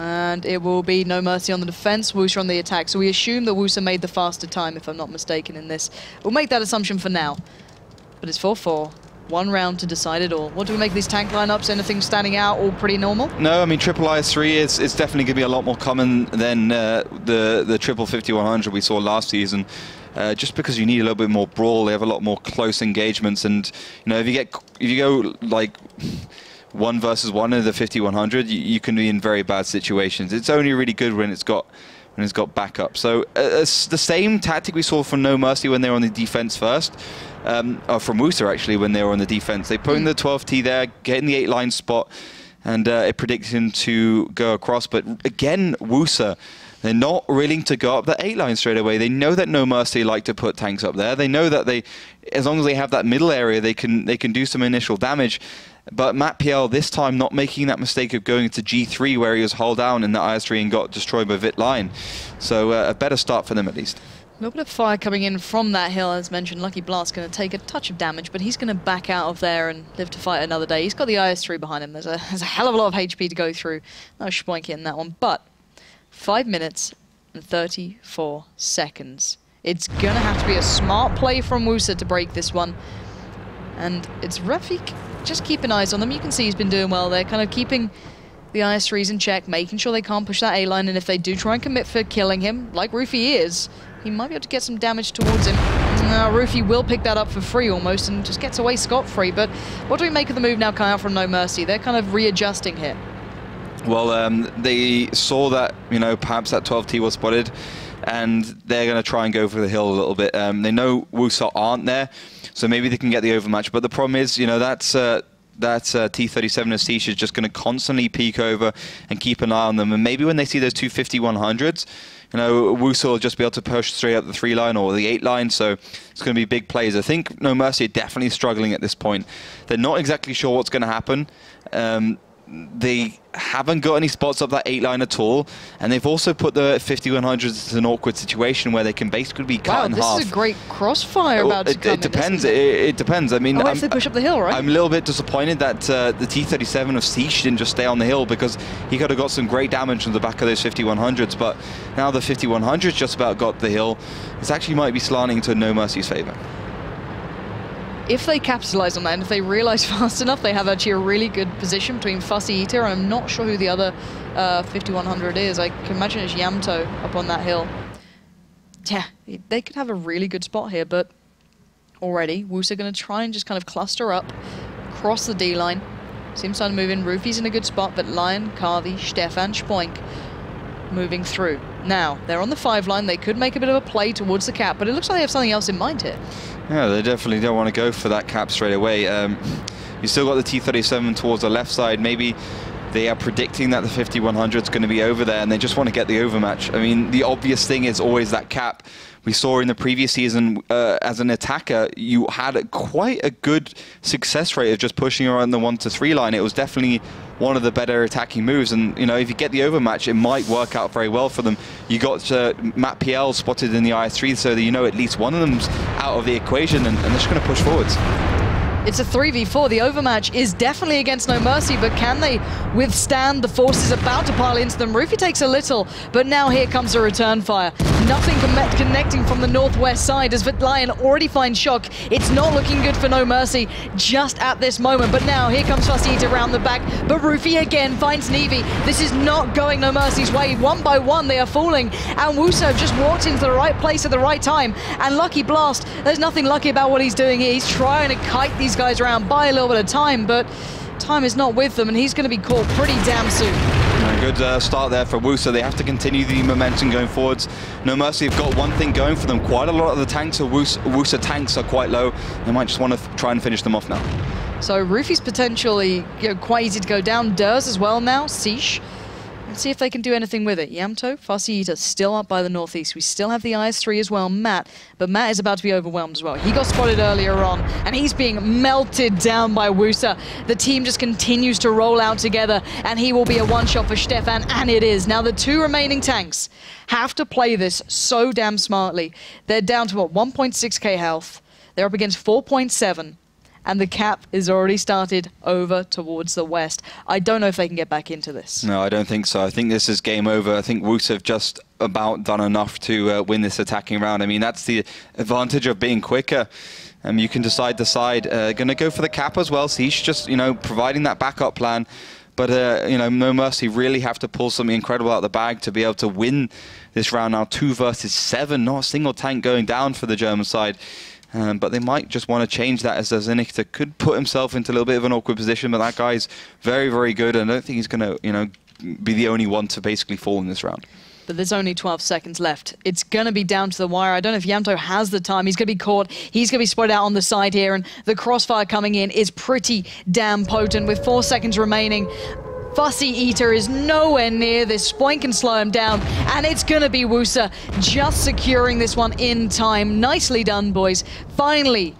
And it will be no mercy on the defense, Wusa on the attack. So we assume that Wusa made the faster time, if I'm not mistaken, in this. We'll make that assumption for now. But it's 4-4. One round to decide it all. What do we make of these tank lineups? Anything standing out? All pretty normal? No, I mean triple IS3 is it's definitely going to be a lot more common than uh, the the triple 5100 we saw last season. Uh, just because you need a little bit more brawl, they have a lot more close engagements, and you know if you get if you go like one versus one in the 5100, you, you can be in very bad situations. It's only really good when it's got when it's got backup. So uh, it's the same tactic we saw from No Mercy when they were on the defense first, um, or from Wusa actually when they were on the defense. They put in the 12T there, get in the eight line spot, and uh, it predicted him to go across. But again, Wusa. They're not willing to go up the eight line straight away. They know that No Mercy like to put tanks up there. They know that they, as long as they have that middle area, they can they can do some initial damage. But Matt PL this time not making that mistake of going to G3 where he was hull down in the IS3 and got destroyed by Vit line. So uh, a better start for them at least. A little bit of fire coming in from that hill, as mentioned. Lucky Blast's going to take a touch of damage, but he's going to back out of there and live to fight another day. He's got the IS-3 behind him. There's a, there's a hell of a lot of HP to go through. No schpoinky in that one, but five minutes and 34 seconds. It's going to have to be a smart play from Wusa to break this one. And it's Refik just keeping eyes on them. You can see he's been doing well there, kind of keeping the IS-3s in check, making sure they can't push that A-line, and if they do try and commit for killing him, like Roofy is, he might be able to get some damage towards him. Now, Roofy will pick that up for free almost and just gets away scot-free, but what do we make of the move now out from No Mercy? They're kind of readjusting here. Well, um, they saw that you know perhaps that 12T was spotted, and they're going to try and go for the hill a little bit. Um, they know Wusa aren't there, so maybe they can get the overmatch. But the problem is, you know, that's uh, that uh, T37 of Siege is just going to constantly peek over and keep an eye on them. And maybe when they see those two 5100s, you know, Wusa will just be able to push straight up the three line or the eight line. So it's going to be big plays. I think No Mercy are definitely struggling at this point. They're not exactly sure what's going to happen. Um, they haven't got any spots up that eight line at all, and they've also put the 5100s in an awkward situation where they can basically be cut wow, in this half. is a great crossfire Well, about to it, come it depends. It, it? depends. I mean, Oh, I'm, they push up the hill, right? I'm a little bit disappointed that uh, the T37 of Siege didn't just stay on the hill because he could have got some great damage from the back of those 5100s. But now the 5100s just about got the hill. This actually might be slanting to No Mercy's favour. If they capitalize on that and if they realize fast enough, they have actually a really good position between Fussy Eater and I'm not sure who the other uh, 5100 is. I can imagine it's Yamto up on that hill. Yeah, they could have a really good spot here, but already Wusa are going to try and just kind of cluster up, cross the D line. Seems to move in. Roofy's in a good spot, but Lion, Carvey, Stefan, Spoink moving through. Now, they're on the five line. They could make a bit of a play towards the cap, but it looks like they have something else in mind here. Yeah, they definitely don't want to go for that cap straight away. Um, you still got the T37 towards the left side. Maybe they are predicting that the 5100 is going to be over there and they just want to get the overmatch. I mean, the obvious thing is always that cap. We saw in the previous season, uh, as an attacker, you had a, quite a good success rate of just pushing around the one to three line. It was definitely one of the better attacking moves. And, you know, if you get the overmatch, it might work out very well for them. You got uh, Matt PL spotted in the IS-3 so that you know at least one of them's out of the equation and, and they're just going to push forwards. It's a 3v4. The overmatch is definitely against No Mercy, but can they withstand the forces about to pile into them? Roofy takes a little, but now here comes a return fire. Nothing con connecting from the northwest side as Lion already finds Shock. It's not looking good for No Mercy just at this moment, but now here comes Fussy around the back, but Roofy again finds Nevi. This is not going No Mercy's way. One by one, they are falling, and Wusa just walked into the right place at the right time, and Lucky Blast, there's nothing lucky about what he's doing here. He's trying to kite these guys around, buy a little bit of time, but time is not with them, and he's going to be caught pretty damn soon. Good uh, start there for Wusa. They have to continue the momentum going forwards. No Mercy have got one thing going for them. Quite a lot of the tanks of Wusa, tanks are quite low. They might just want to try and finish them off now. So Roofy's potentially you know, quite easy to go down. Durs as well now. Siege. Let's see if they can do anything with it. Yamto, Eater still up by the northeast. We still have the IS-3 as well, Matt, but Matt is about to be overwhelmed as well. He got spotted earlier on, and he's being melted down by Wusa. The team just continues to roll out together, and he will be a one-shot for Stefan, and it is. Now the two remaining tanks have to play this so damn smartly. They're down to, what, 1.6k health. They're up against 4.7 and the cap is already started over towards the west. I don't know if they can get back into this. No, I don't think so. I think this is game over. I think Woos have just about done enough to uh, win this attacking round. I mean, that's the advantage of being quicker. Um, you can decide the side. Uh, going to go for the cap as well. Siege just, you know, providing that backup plan. But, uh, you know, No Mercy really have to pull something incredible out of the bag to be able to win this round now. Two versus seven, not a single tank going down for the German side. Um, but they might just want to change that as Zenitha could put himself into a little bit of an awkward position. But that guy's very, very good. And I don't think he's going to, you know, be the only one to basically fall in this round. But there's only 12 seconds left. It's going to be down to the wire. I don't know if Yamto has the time. He's going to be caught. He's going to be spotted out on the side here. And the crossfire coming in is pretty damn potent with four seconds remaining. Fussy Eater is nowhere near this. Spoink can slow him down, and it's going to be Wusa just securing this one in time. Nicely done, boys. Finally,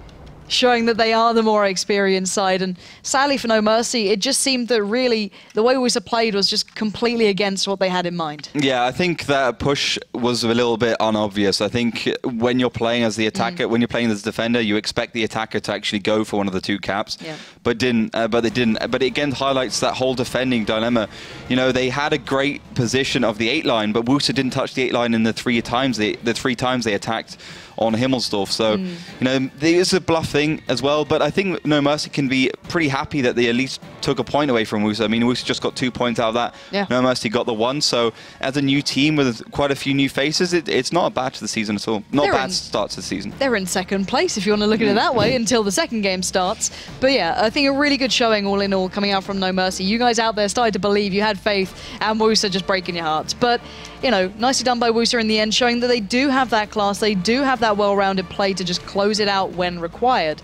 showing that they are the more experienced side. And sadly for No Mercy, it just seemed that really the way Wusa played was just completely against what they had in mind. Yeah, I think that push was a little bit unobvious. I think when you're playing as the attacker, mm. when you're playing as the defender, you expect the attacker to actually go for one of the two caps, yeah. but didn't. Uh, but they didn't. But it again highlights that whole defending dilemma. You know, they had a great position of the eight line, but Wusa didn't touch the eight line in the three times they the three times they attacked on Himmelsdorf. So, mm. you know, there is a bluff thing as well, but I think No Mercy can be pretty happy that they at least took a point away from Wusa. I mean, Wusa just got two points out of that. Yeah. No Mercy got the one. So, as a new team with quite a few new faces, it, it's not a bad to the season at all. Not they're bad in, start to the season. They're in second place, if you want to look at it that way, until the second game starts. But yeah, I think a really good showing all in all coming out from No Mercy. You guys out there started to believe, you had faith, and Wusa just breaking your hearts. But, you know, nicely done by Wusa in the end, showing that they do have that class, they do have that well-rounded play to just close it out when required.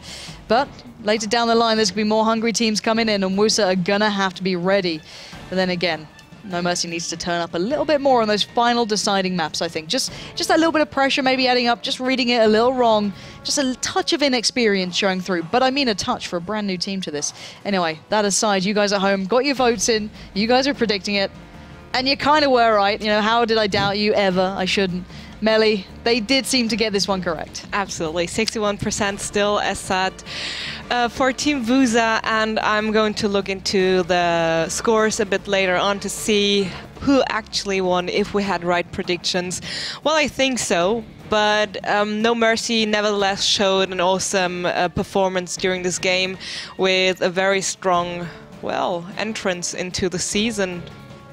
But later down the line, there's going to be more hungry teams coming in, and Wusa are going to have to be ready. But then again, no Mercy needs to turn up a little bit more on those final deciding maps, I think. Just just that little bit of pressure maybe adding up, just reading it a little wrong, just a touch of inexperience showing through. But I mean a touch for a brand new team to this. Anyway, that aside, you guys at home got your votes in. You guys are predicting it. And you kind of were right. You know, how did I doubt you ever? I shouldn't. Melly, they did seem to get this one correct. Absolutely, 61% still as said uh, for Team Wusa, and I'm going to look into the scores a bit later on to see who actually won if we had right predictions. Well, I think so. But um, No Mercy nevertheless showed an awesome uh, performance during this game with a very strong, well, entrance into the season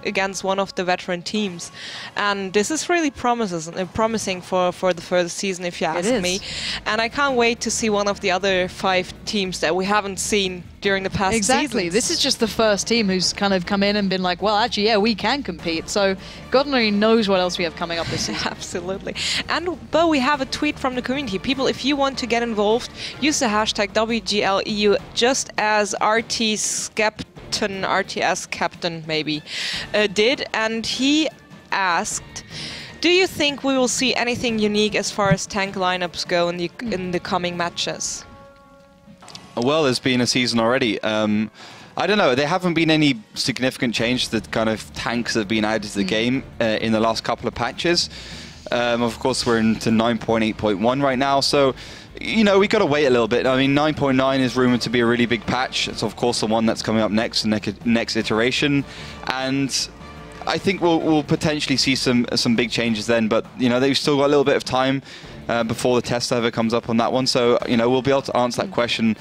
against one of the veteran teams. And this is really promises, uh, promising for, for the first season, if you ask me. And I can't wait to see one of the other five teams that we haven't seen during the past exactly. Seasons. This is just the first team who's kind of come in and been like, well, actually, yeah, we can compete. So God only knows what else we have coming up this season. Absolutely. And but we have a tweet from the community. People, if you want to get involved, use the hashtag WGLEU just as RT Skept captain, RTS captain maybe, uh, did, and he asked, "Do you think we will see anything unique as far as tank lineups go in the in the coming matches?" Well, there's been a season already. Um, I don't know. There haven't been any significant change to the kind of tanks that have been added to the mm. game uh, in the last couple of patches. Um, of course, we're into 9.8.1 right now, so you know, we got to wait a little bit. I mean, 9.9 is rumored to be a really big patch. It's of course the one that's coming up next, the next iteration, and I think we'll, we'll potentially see some some big changes then. But you know, they've still got a little bit of time uh, before the test server comes up on that one. So you know, we'll be able to answer that question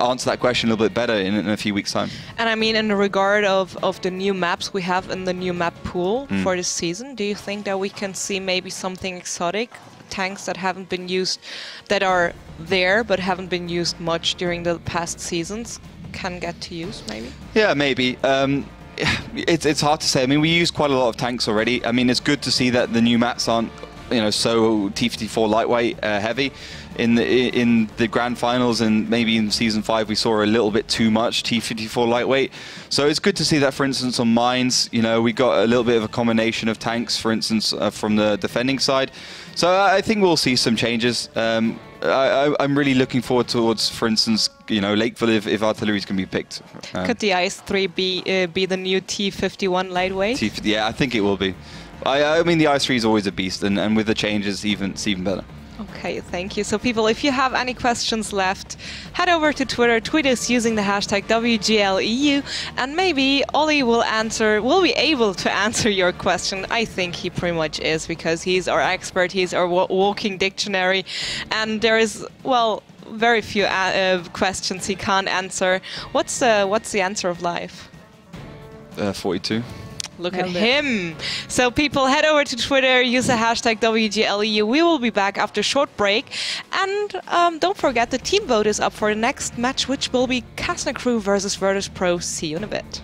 answer that question a little bit better in, in, a few weeks' time. And I mean, in regard of, of the new maps we have in the new map pool mm. for this season, do you think that we can see maybe something exotic tanks that haven't been used, that are there but haven't been used much during the past seasons, can get to use maybe? Yeah, maybe. Um, it's, it's hard to say. I mean, we use quite a lot of tanks already. I mean, it's good to see that the new maps aren't you know so T54 lightweight uh, heavy in the in the grand finals and maybe in season five we saw a little bit too much T54 lightweight so it's good to see that for instance on mines you know we got a little bit of a combination of tanks for instance uh, from the defending side so I think we'll see some changes um, I, am really looking forward towards, for instance, you know, Lakeville if, if artillery can be picked. Um, Could the IS-3 be uh, be the new T-51 lightweight? T yeah, I think it will be. I, I mean, the IS-3 is always a beast, and, and with the changes, even it's even better. Okay, thank you. So people, if you have any questions left, head over to Twitter, tweet us using the hashtag WGLEU, and maybe Ollie will answer, will be able to answer your question. I think he pretty much is, because he's our expert, he's our walking dictionary, and there is, well, very few uh, uh, questions he can't answer. What's, uh, what's the answer of life? Uh, 42. Look Nailed at him. It. So people head over to Twitter, use the hashtag WGLEU. We will be back after a short break. And um, don't forget the team vote is up for the next match, which will be Kazna Kru versus Virtus Pro. See you in a bit.